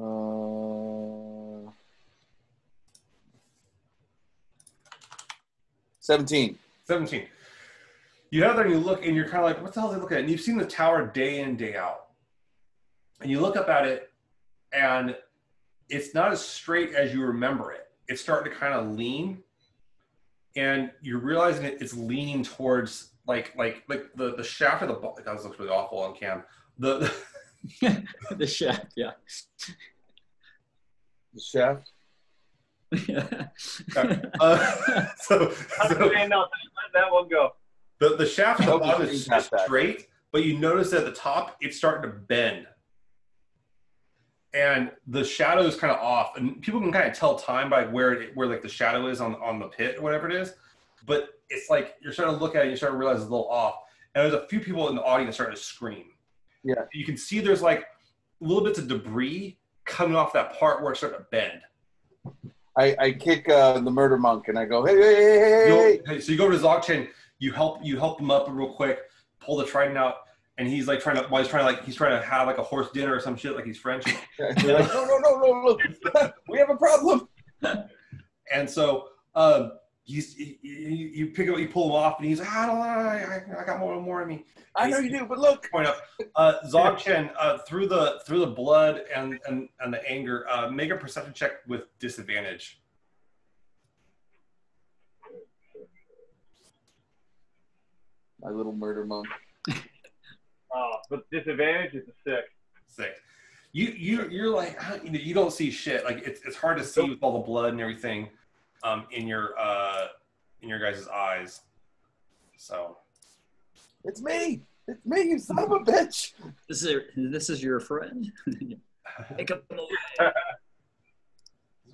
Uh, Seventeen. 17. You get out there and you look and you're kind of like, what the hell is he looking at? And you've seen the tower day in, day out. And you look up at it and it's not as straight as you remember it. It's starting to kind of lean. And you're realizing it, it's leaning towards like like like the, the shaft of the ball. God, this looks really awful on cam. The, the shaft. Yeah. The shaft. Uh, so, I'm so saying no, let that one go. the, the shaft at the Nope, bottom is just straight, but you notice at the top it's starting to bend. And the shadow is kind of off, and people can kind of tell time by where it, where like the shadow is on on the pit or whatever it is. But it's like you're starting to look at it, and you start to realize it's a little off. And there's a few people in the audience starting to scream. Yeah. you can see there's like little bits of debris coming off that part where it's starting to bend. I, I kick uh, the murder monk and I go, hey, hey, hey, hey, hey, so you go to Dzog Chen, you help you help him up real quick, pull the trident out, and he's like trying to while he's trying to like he's trying to have like a horse dinner or some shit like he's French. like, no, no, no, no, no. we have a problem. And so um, you, you you pick up, you pull him off, and he's like, I don't know, I, I, I got more and more in me. I know you do, but look. Point up, uh, Dzog Chen, uh, through the through the blood and and, and the anger, uh, make a perception check with disadvantage. My little murder monk. oh, but disadvantage is a six. Six. You you you're like you know you don't see shit. Like it's it's hard to see with all the blood and everything, um, in your uh in your guys' eyes. So It's me. It's me, you son of a bitch. this is this is your friend. Take him away. Is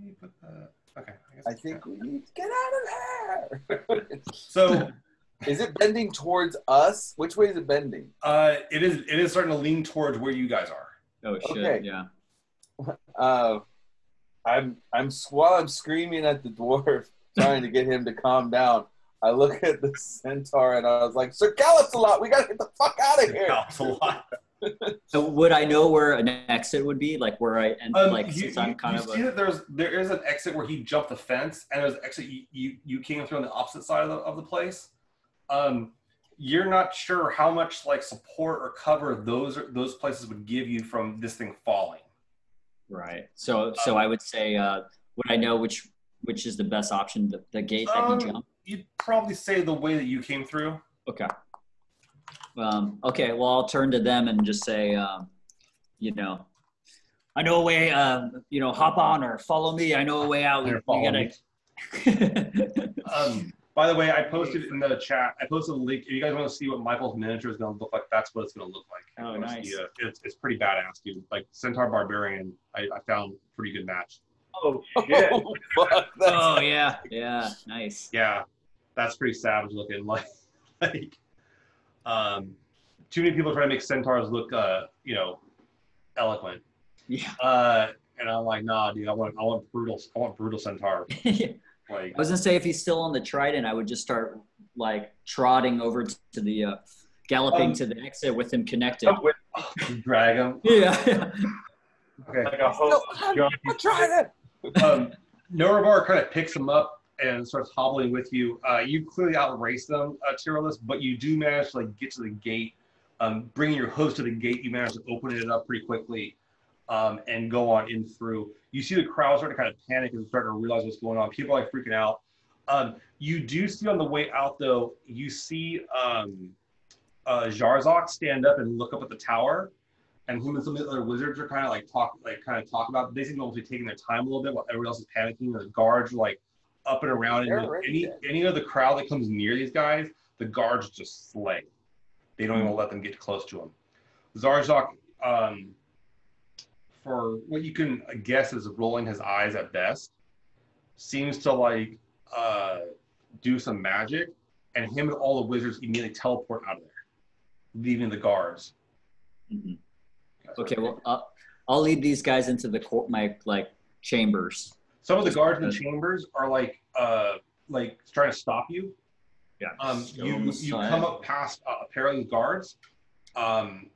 do you put the- Okay, I, I think we need to get out of there. so. is it bending towards us? Which way is it bending? Uh, it is it is starting to lean towards where you guys are. Oh shit! Okay. Yeah. Uh, I'm I'm while I'm screaming at the dwarf, trying to get him to calm down. I look at the centaur and I was like, Sir Calicelot, we gotta get the fuck out of here. Helps a lot. So would I know where an exit would be? Like where I and Um, like you, since you- I'm kind you of see a, that there's there is an exit where he jumped the fence, and there's an exit you, you you came through on the opposite side of the, of the place. Um, you're not sure how much like support or cover those those places would give you from this thing falling. Right. So so I would say uh, would I know which which is the best option? The, the gate that Um, he jumped. You'd probably say the way that you came through. Okay. Um, okay. Well, I'll turn to them and just say, um, you know, I know a way. Um, you know, hop on or follow me. I know a way out. We, Here, we gotta. Um, by the way, I posted in the chat. I posted a link. If you guys want to see what Michael's miniature is going to look like, that's what it's going to look like. Oh, If you wanna nice. see, uh, it's, it's pretty badass, dude. Like Centaur Barbarian, I, I found a pretty good match. Oh shit! Oh, fuck. That's, oh yeah, yeah, nice. Yeah, that's pretty savage looking. Like, like, um, too many people try to make centaurs look, uh, you know, eloquent. Yeah. Uh, and I'm like, nah, dude. I want, I want brutal. I want brutal centaur. I Like, was gonna say if he's still on the trident, I would just start like trotting over to the uh, galloping Um, to the exit with him connected. I'm with drag him. Yeah. Okay. like a no, host. I'm, Junkie. I'm trying it. um, Norovar kind of picks him up and starts hobbling with you. Uh, you clearly outrace them, uh, Tyralus, but you do manage to like get to the gate. Um, bringing your hooves to the gate, you manage to open it up pretty quickly um, and go on in through. You see the crowd starting to kind of panic and starting to realize what's going on. People are like freaking out. Um, you do see on the way out though, you see um, uh, Jarzok stand up and look up at the tower and him and some of the other wizards are kind of like talk, like kind of talk about. They seem to be taking their time a little bit while everyone else is panicking. The guards are like up and around, They're and any dead. any of the crowd that comes near these guys, the guards just slay. They don't even let them get close to them. Zarzak, um, for what you can guess is rolling his eyes at best, seems to like uh, do some magic, and him and all the wizards immediately teleport out of there, leaving the guards. Mhm. Okay. Well, uh, I'll lead these guys into the court, my like chambers. Some of the guards in the chambers are like uh like trying to stop you. Yeah. Um, you you come up past uh, a pair of guards, um,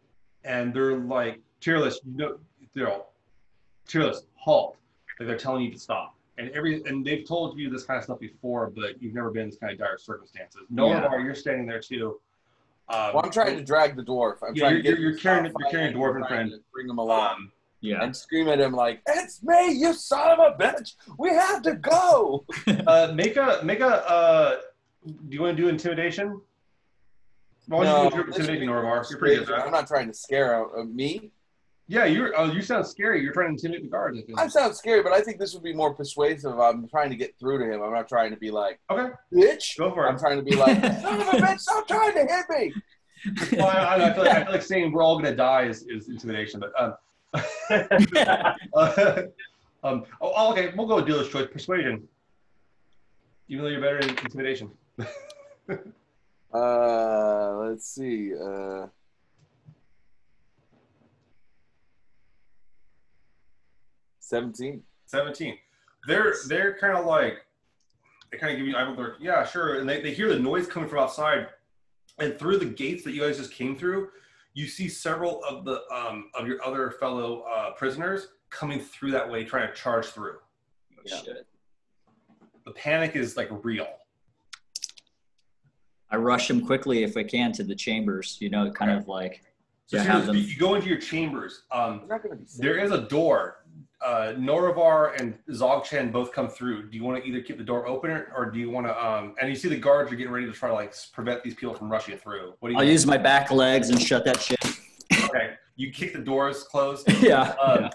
and they're like, "Tearless, you know, they're all, Tearless, halt!" Like they're telling you to stop. And every and they've told you this kind of stuff before, but you've never been in this kind of dire circumstances. No Yeah. one you're standing there too. Um, Well, I'm trying to drag the dwarf. I'm Yeah, trying you're- to get you're him to carrying- stop you're carrying fighting, dwarf and friend. Bring him along. Um, Yeah. and scream at him like, "It's me, you son of a bitch! We have to go." uh, make a make a. Uh, do you want to do intimidation? Why don't you do intimidation, Norovar? You're pretty good I'm not trying to scare out uh, me. Yeah, you're. Oh, you sound scary. You're trying to intimidate the guards. I feel. I sound scary, but I think this would be more persuasive. I'm trying to get through to him. I'm not trying to be like, Okay, bitch. go for I'm trying to be like, son of a bitch, stop trying to hit me. Well, I, I, feel like, I feel like saying we're all gonna die is, is intimidation, but um, uh, um, oh, oh, okay, we'll go with dealer's choice, persuasion. Even though you're better in intimidation. Uh, let's see. Uh, seventeen. 17. They're they're kind of like they kind of give you eyeball like, yeah, sure. And they, they hear the noise coming from outside. And through the gates that you guys just came through, you see several of the um, of your other fellow uh, prisoners coming through that way, trying to charge through. Yeah. Shit. The panic is like real. I rush them quickly if I can to the chambers. You know, kind of like So yeah, you- have them. you go into your chambers. Um, I'm not gonna be. Sick. there is a door. Uh, Norovar and Dzog Chen both come through. Do you want to either keep the door open or, or do you want to? Um, and you see the guards are getting ready to try to like prevent these people from rushing through. What do you? I'll use my back legs and shut that shit. Okay, you kick the doors closed. yeah. Um, yeah.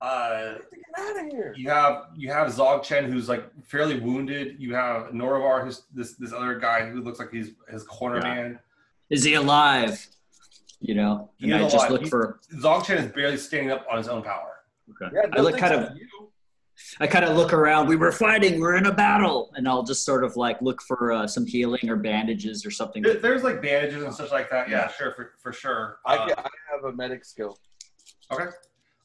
uh, Get out of here. you have you have Dzog Chen who's like fairly wounded. You have Norovar who's this this other guy who looks like he's his corner Yeah. man. Is he alive? You know, He and I just alive. look He- for. Dzog Chen is barely standing up on his own power. Okay. Yeah, I look kind of. I kind of look around. We were fighting. We're in a battle, and I'll just sort of like look for uh, some healing or bandages or something. There- there's like bandages and such like that. Yeah, Yeah. sure, for, for sure. I, Uh, I have a medic skill. okay.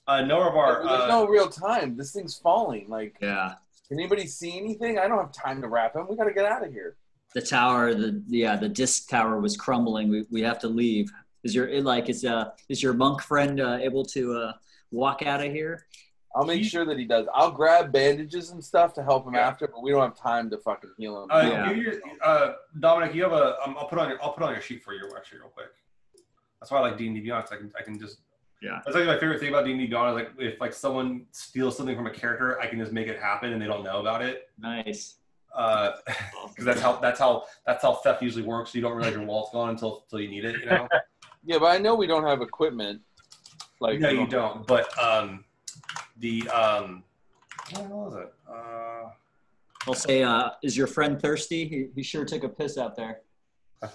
Uh, Norovar, There's uh, no real time. This thing's falling. Like, Yeah. can anybody see anything? I don't have time to wrap him. We gotta get out of here. The tower, the yeah, the disc tower was crumbling. We, we have to leave. Is your like is uh is your monk friend uh, able to uh, walk out of here? I'll make sure that he does. I'll grab bandages and stuff to help him Yeah. after, but we don't have time to fucking heal him. uh, Yeah. give your, uh, Dominic, you have a. Um, I'll put on your. I'll put on your sheet for you actually real quick. That's why I like D and D Beyond. 'cause I can. I can just. Yeah. That's like my favorite thing about D and D Beyond. Is like if like someone steals something from a character, I can just make it happen and they don't know about it. Nice. Uh, because that's how that's how that's how theft usually works. You don't realize your wallet's gone until until you need it. You know. Yeah, but I know we don't have equipment. Like, no, you don't. But um, the um, what was it? Uh, I'll say, uh, is your friend thirsty? He, he sure took a piss out there.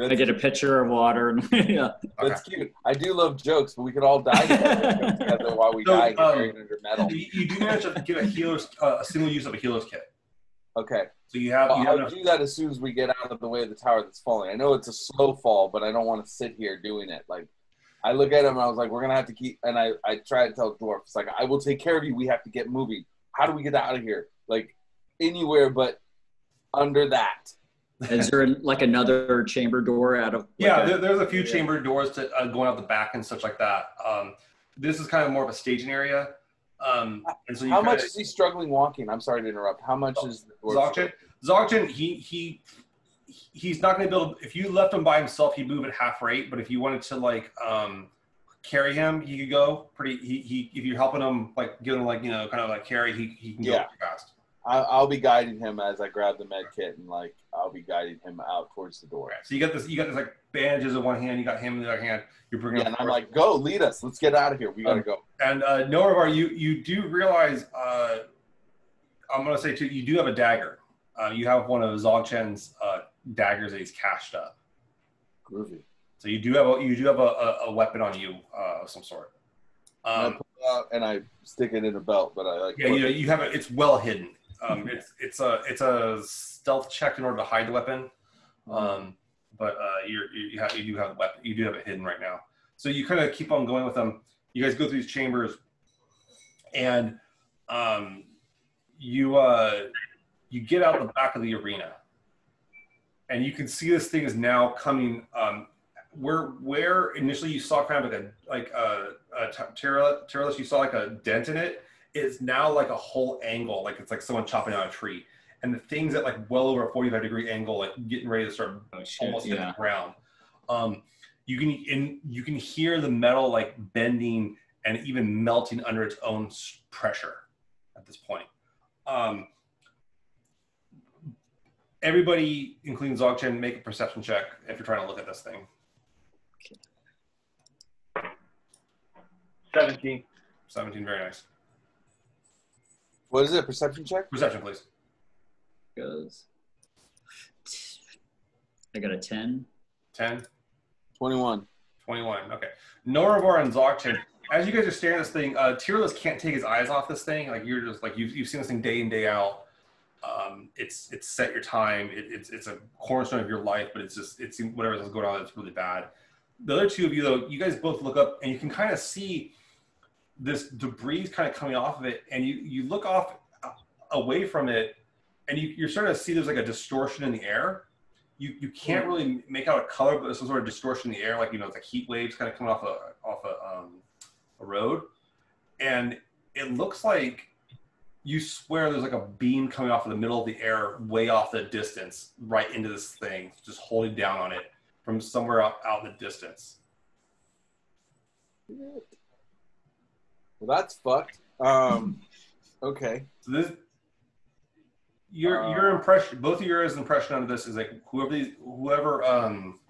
I get a pitcher of water and yeah. That's cute. I do love jokes, but we could all die together, together while we So, die and get um, buried under metal. you, you do manage to get a healer's uh, a single use of a healer's kit. Okay. So you have Well, you have I'll enough, do that as soon as we get out of the way of the tower that's falling. I know it's a slow fall, but I don't want to sit here doing it. Like, I look at him and I was like, we're gonna have to keep. And I I try to tell Dwarf, it's like I will take care of you. We have to get moving. How do we get out of here? Like anywhere but under that. Is there like another chamber door out of? like yeah. a- There, there's a few Yeah. chamber doors to uh, going out the back and such like that. Um, this is kind of more of a staging area. Um, and so you How kinda, much is he struggling walking? I'm sorry to interrupt. How much is the dwarf? Dzog Chen? Zogchen, he he he's not going to be able. If you left him by himself, he'd move at half rate. But if you wanted to like um, carry him, he could go pretty. He, he if you're helping him like giving him like you know kind of like carry, he, he can go Yeah. pretty fast. I, I'll be guiding him as I grab the med kit and like I'll be guiding him out towards the door. So you got this. You got this like bandages in one hand. You got him in the other hand. You're bringing. Yeah, him and I'm like, go, lead us. Let's get out of here. We gotta Um, go. And uh, Norovar, you you do realize, uh, I'm going to say too, you do have a dagger. Uh, you have one of Dzog Chen's uh, daggers that he's cached up. Groovy. So you do have a you do have a, a, a weapon on you uh, of some sort. And I Um, pull it out and I stick it in a belt, but I like. yeah, you know, you have it. It's well hidden. Um, it's it's a it's a stealth check in order to hide the weapon. Um, but uh, you're, you you, have, you do have the weapon. You do have it hidden right now. So you kind of keep on going with them. You guys go through these chambers, and um, you uh, you get out the back of the arena, and you can see this thing is now coming. Um, where where initially you saw kind of like a like a, a Tyrillus, you saw like a dent in it. Is now like a whole angle, like it's like someone chopping down a tree and the thing's at like well over a 45 degree angle, like getting ready to start Oh, shit, almost hit yeah. the ground. Um, you can and you can hear the metal like bending and even melting under its own pressure at this point. Um, everybody, including Dzog Chen, make a perception check if you're trying to look at this thing. Seventeen. 17, very nice. What is it? Perception check? Perception, please. Goes. I got a 10. 10, 21. 21. Okay. Norovar and Dzog Chen, as you guys are staring at this thing, uh, Tyralus can't take his eyes off this thing. Like you're just like you've, you've seen this thing day in day out. Um, it's it's set your time. It, it's it's a cornerstone of your life, but it's just it's whatever's going on. It's really bad. The other two of you though, you guys both look up and you can kind of see this debris kind of coming off of it, and you you look off uh, away from it, and you, you're starting to see there's like a distortion in the air. You you can't really make out a color, but there's some sort of distortion in the air, like you know, it's like heat waves kind of coming off a off a um, a road, and it looks like you swear there's like a beam coming off of the middle of the air, way off the distance, right into this thing, just holding down on it from somewhere out, out in the distance. Well, that's fucked. Um, okay. So this, your your impression, both of yours impression of this is like whoever these, whoever um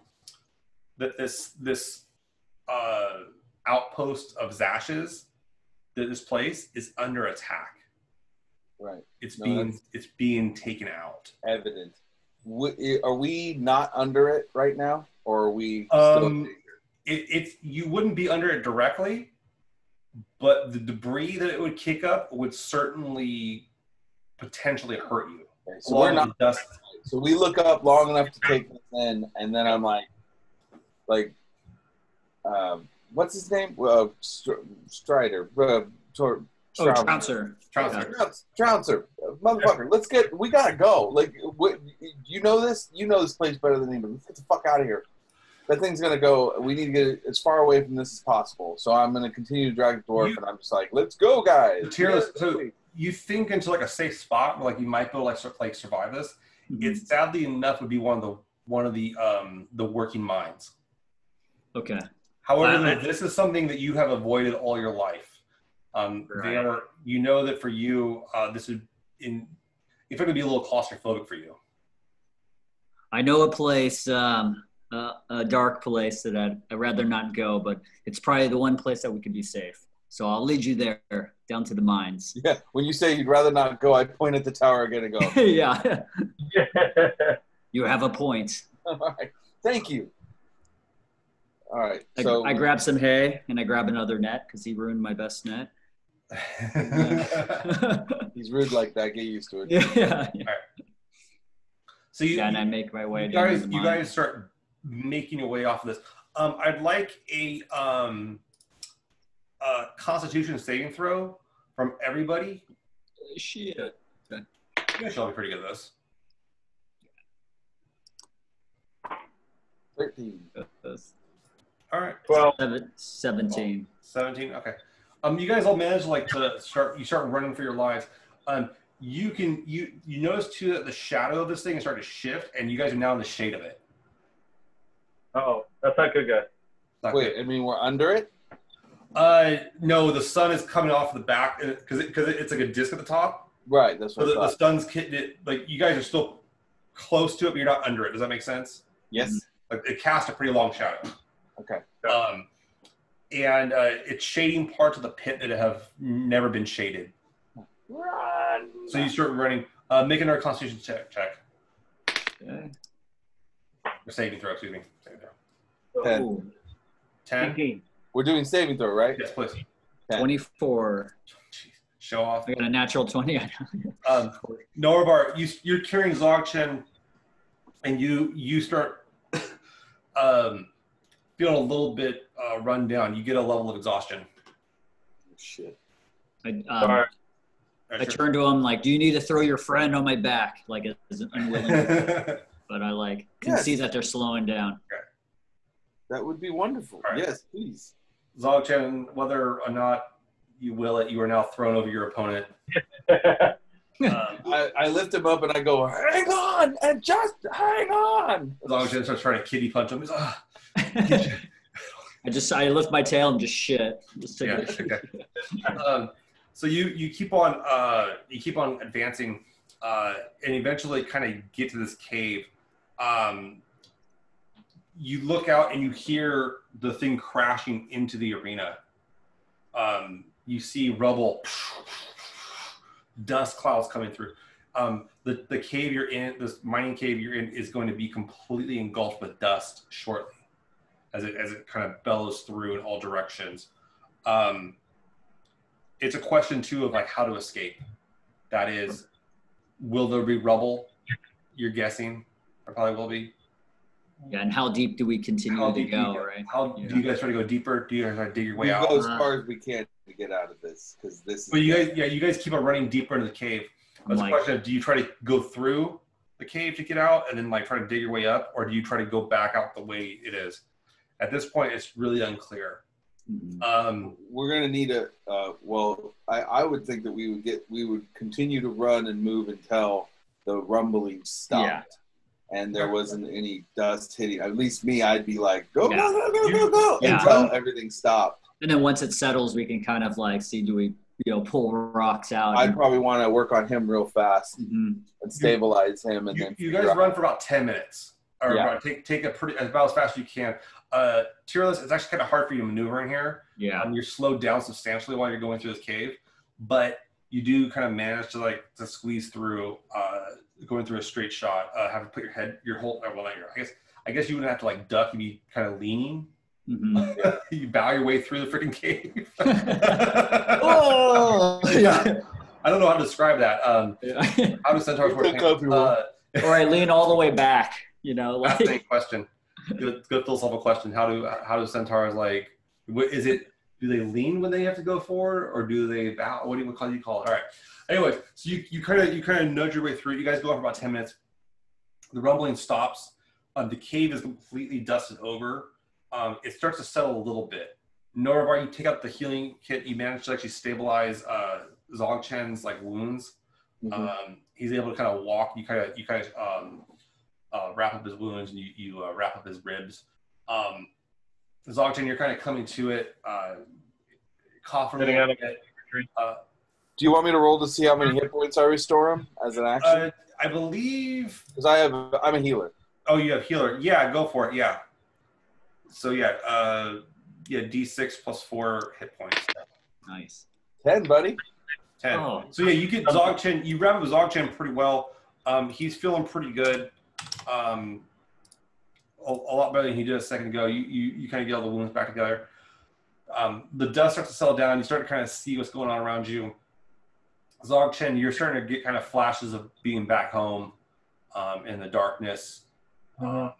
that this this uh outpost of Zzahsh's, that this place is under attack. Right. It's No, being it's being taken out. Evident. W- Are we not under it right now? Or are we Um, it, it's you wouldn't be under it directly, but the debris that it would kick up would certainly potentially hurt you. Okay, so we're not dust. So we look up long enough to take this in, and then I'm like, like, um, what's his name? Uh, Str- Strider. Uh, Tor- Oh, Strouser. Trouncer. Trouncer. Trouncer. Trouncer. Motherfucker, let's get. We gotta go. Like, what, you know this. You know this place better than anybody. Let's get the fuck out of here. That thing's gonna go. We need to get as far away from this as possible. So I'm gonna continue to drag the dwarf, You- and I'm just like, let's go, guys. The tearless- so- You think into like a safe spot where like you might be able to like, sur- like survive this. Mhm. It sadly enough would be one of the one of the um the working mines. Okay. However, Wow. this is something that you have avoided all your life. Um, They Right. are, you know that for you, uh, this would in if it would be a little claustrophobic for you. I know a place, um, uh, a dark place that I'd, I'd rather not go, but it's probably the one place that we could be safe. So I'll lead you there, down to the mines. Yeah. When you say you'd rather not go, I point at the tower again and go. yeah, you have a point. All right. Thank you. All right. I, So I grab some hay and I grab another net because he ruined my best net. he's rude like that. Get used to it. yeah, yeah, yeah. so you, Yeah, and I make my way you guys, you mine. guys start making your way off of this. Um, I'd like a um, a Constitution saving throw from everybody. Shit. You guys should all be pretty good at this. Thirteen. All right. Twelve. Seven, 17. 17 okay um you guys all managed like to start you start running for your lives um you can you you notice too that the shadow of this thing is starting to shift and you guys are now in the shade of it Oh, that's not good, guys. Not Wait, good. I mean we're under it. uh no the sun is coming off the back because it, because it's like a disc at the top Right. That's so what the, I the thought. sun's hitting it like you guys are still close to it but you're not under it does that make sense Yes. like it casts a pretty long shadow Okay. um and uh, it's shading parts of the pit that have never been shaded Run. So you start running. Uh, make another Constitution check. check. Okay. Or saving throw. Excuse me. Saving throw. Ten. Ten. Eighteen. We're doing saving throw, right? Yes, please. Ten. 24. Jeez. Show off. I got a natural 20. Um, Norovar, you you're carrying Dzog Chen, and you you start um, feeling a little bit uh, run down. You get a level of exhaustion. Shit. I, um, Sorry. I turn to him like, "Do you need to throw your friend on my back?" Like as an unwilling, but I like can Yes. see that they're slowing down. That would be wonderful. All right. Yes, please. Dzog Chen, whether or not you will it, you are now thrown over your opponent. Um, I, I lift him up and I go, hang on, and just hang on. Dzog Chen starts trying to kitty punch him. He's, "Ah." I just I lift my tail and just shit. Just take Yeah, okay. um, so you you keep on uh, you keep on advancing uh, and eventually kind of get to this cave. Um, you look out and you hear the thing crashing into the arena. Um, you see rubble, dust clouds coming through. Um, the, the cave you're in, this mining cave you're in, is going to be completely engulfed with dust shortly, as it as it kind of bellows through in all directions. Um, it's a question too of like how to escape. That is, will there be rubble? You're guessing. There probably will be. Yeah, and how deep do we continue How to deep you go, go? right? How Yeah. do you guys try to go deeper? Do you guys try to dig your way we out? go as Uh, far as we can to get out of this because this. Is But you guys, yeah, you guys keep on running deeper into the cave. I'm That's like, a question of do you try to go through the cave to get out and then like try to dig your way up, or do you try to go back out the way it is? At this point, it's really unclear. mhm. Um, we're gonna need a. Uh, well, I, I would think that we would get we would continue to run and move until the rumbling stopped. And there wasn't any dust hitting. At least me, I'd be like, go, Yeah. go, go, go, go, go, Yeah. until everything stopped. and then once it settles, we can kind of like see do we you know pull rocks out. I'd and- probably want to work on him real fast Mhm. and stabilize him, and you, then you guys out- run for about ten minutes, or Yeah. take take a pretty about as fast as you can. Uh, Tearless, it's actually kind of hard for you to maneuver in here. Yeah. Um, you're slowed down substantially while you're going through this cave, but you do kind of manage to like to squeeze through, uh, going through a straight shot. Uh, have to put your head, your whole, uh, well, not your, I guess, I guess you wouldn't have to like duck. You'd be kind of leaning. Mhm. you bow your way through the freaking cave. oh. yeah, I don't know how to describe that. Um, Yeah. how do centaurs You work? can go if you want. Uh, or I lean all the way back. You know, like Fascinating question. Good, good philosophical question. How do how do centaurs like? What, is it? Do they lean when they have to go forward, or do they bow? What do you call you call it? All right. Anyway, so you you kind of you kind of nudge your way through. You guys go on for about ten minutes. The rumbling stops. Um, the cave is completely dusted over. Um, it starts to settle a little bit. Norovar, you take out the healing kit. You manage to actually stabilize uh, Dzog Chen's like wounds. Mhm. Um, he's able to kind of walk. You kind of you kind of um, uh, wrap up his wounds and you, you uh, wrap up his ribs. Um, Dzog Chen, you're kind of coming to it, uh, coughing a Getting out of bit. retreat. Uh, Do you want me to roll to see how many hit points I restore him as an action? uh, I believe. Because I have, I'm a healer. Oh, you have healer. Yeah, go for it. Yeah. So yeah, uh, yeah, D6 plus four hit points. nice. Ten, buddy. Ten. Oh. So yeah, you get Dzog Chen. You wrap up Dzog Chen pretty well. Um, he's feeling pretty good. Um, a, a lot better than he did a second ago. You you, you kind of get all the wounds back together. Um, the dust starts to settle down. You start to kind of see what's going on around you. Dzog Chen, you're starting to get kind of flashes of being back home um, in the darkness. Mhm.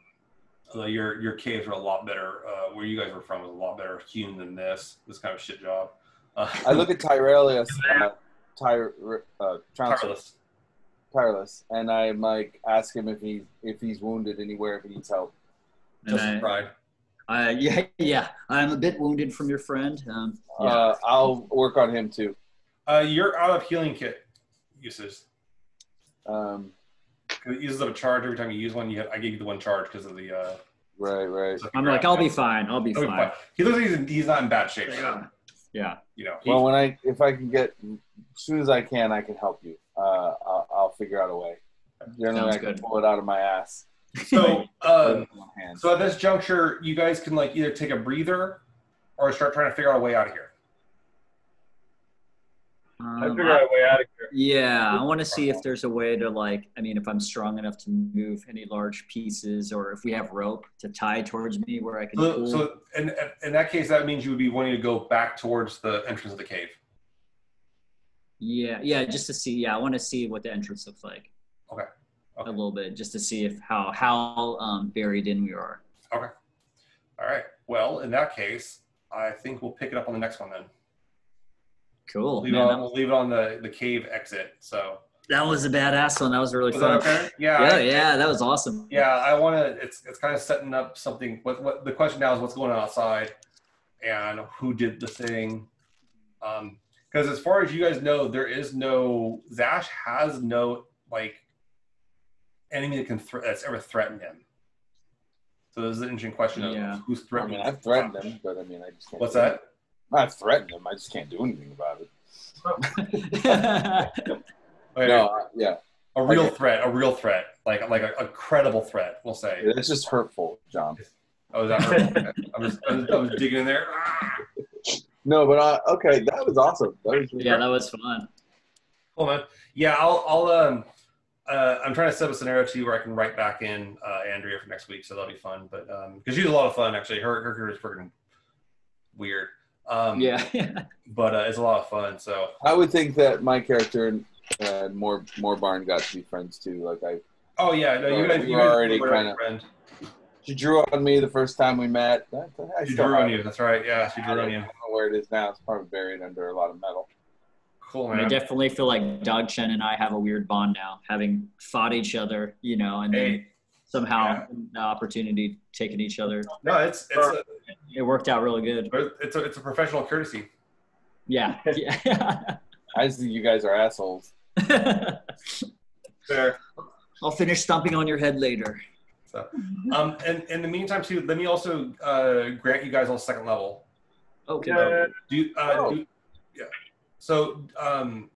Although your your caves are a lot better. Uh, where you guys were from was a lot better hewn than this. This kind of shit job. Uh, I look at Tyrellius, uh, Tyr, uh, Trouncer, tireless. Tireless, and I like ask him if he if he's wounded anywhere, if he needs help. And Just I- pride. Uh, yeah, yeah. I'm a bit wounded from your friend. Um, yeah. Uh, I'll work on him too. Uh, you're out of healing kit uses. Um, 'Cause It uses up a charge every time you use one. You have, I gave you the one charge because of the. Uh, right, right. I'm grabbed. like, I'll be fine. I'll be He'll be fine. fine. He looks like he's, in, he's not in bad shape. Yeah. Yeah. You know. Well, when I if I can get as soon as I can, I can help you. Uh, I'll, I'll figure out a way. Generally, Sounds I can good. pull it out of my ass. so, um, it in my hand. so at this juncture, you guys can like either take a breather or start trying to figure out a way out of here. I Um, figure out a way out of here. Yeah, I want to see if there's a way to like. I mean, if I'm strong enough to move any large pieces, or if we have rope to tie towards me where I can So, pull. so in, in that case, that means you would be wanting to go back towards the entrance of the cave. Yeah, yeah, just to see. Yeah, I want to see what the entrance looks like. Okay. Okay. A little bit, just to see if how how um, buried in we are. Okay. All right. Well, in that case, I think we'll pick it up on the next one then. Cool. Leave it on, that, we'll leave it on the, the cave exit. So that was a badass one. That was really was fun. okay? Yeah. Yeah, I- yeah, that was awesome. Yeah, I want to. It's it's kind of setting up something. What what the question now is what's going on outside, and who did the thing. Um, because as far as you guys know, there is no Zzahsh has no like enemy that can thre- that's ever threatened him. So this is an interesting question of Yeah. who's I threatening. mean, I've threatened him, but I mean, I just can't. What's that? I've threatened him. I just can't do anything about it. Wait, No, uh, yeah, a real Okay. threat, a real threat, like like a, a credible threat. We'll say. it's just hurtful, John. Oh, is that hurt? I'm just, I'm just, I'm just digging in there. Ah! No, but uh, okay, that was awesome. That was Yeah, that was fun. Cool, man. Yeah, I'll, I'll, um, uh, I'm trying to set up a scenario too where I can write back in uh, Andrea for next week, so that'll be fun. But because she's a lot of fun, actually, her her career is freaking weird. Um, Yeah. but uh, it's a lot of fun. So I would think that my character and uh, more more Barn got to be friends too. Like I, oh yeah, no, you Alright, guys, we you guys already kinda- friend. She drew on me the first time we met. I, I She still drew on you. That's right. Yeah, she drew on you. I don't know where it is now. It's probably buried under a lot of metal. Cool, man. I definitely feel like Dzog Chen and I have a weird bond now, having fought each other, you know, and then Hey, somehow the opportunity taking each other. no, it's it's a, It worked out really good. it's a it's a professional courtesy. Yeah. Yeah. I just think you guys are assholes. Fair. I'll finish stomping on your head later. So, um, and in the meantime, too, let me also uh, grant you guys all second level. Okay. Yeah. Do uh, Oh. do, yeah. So, um,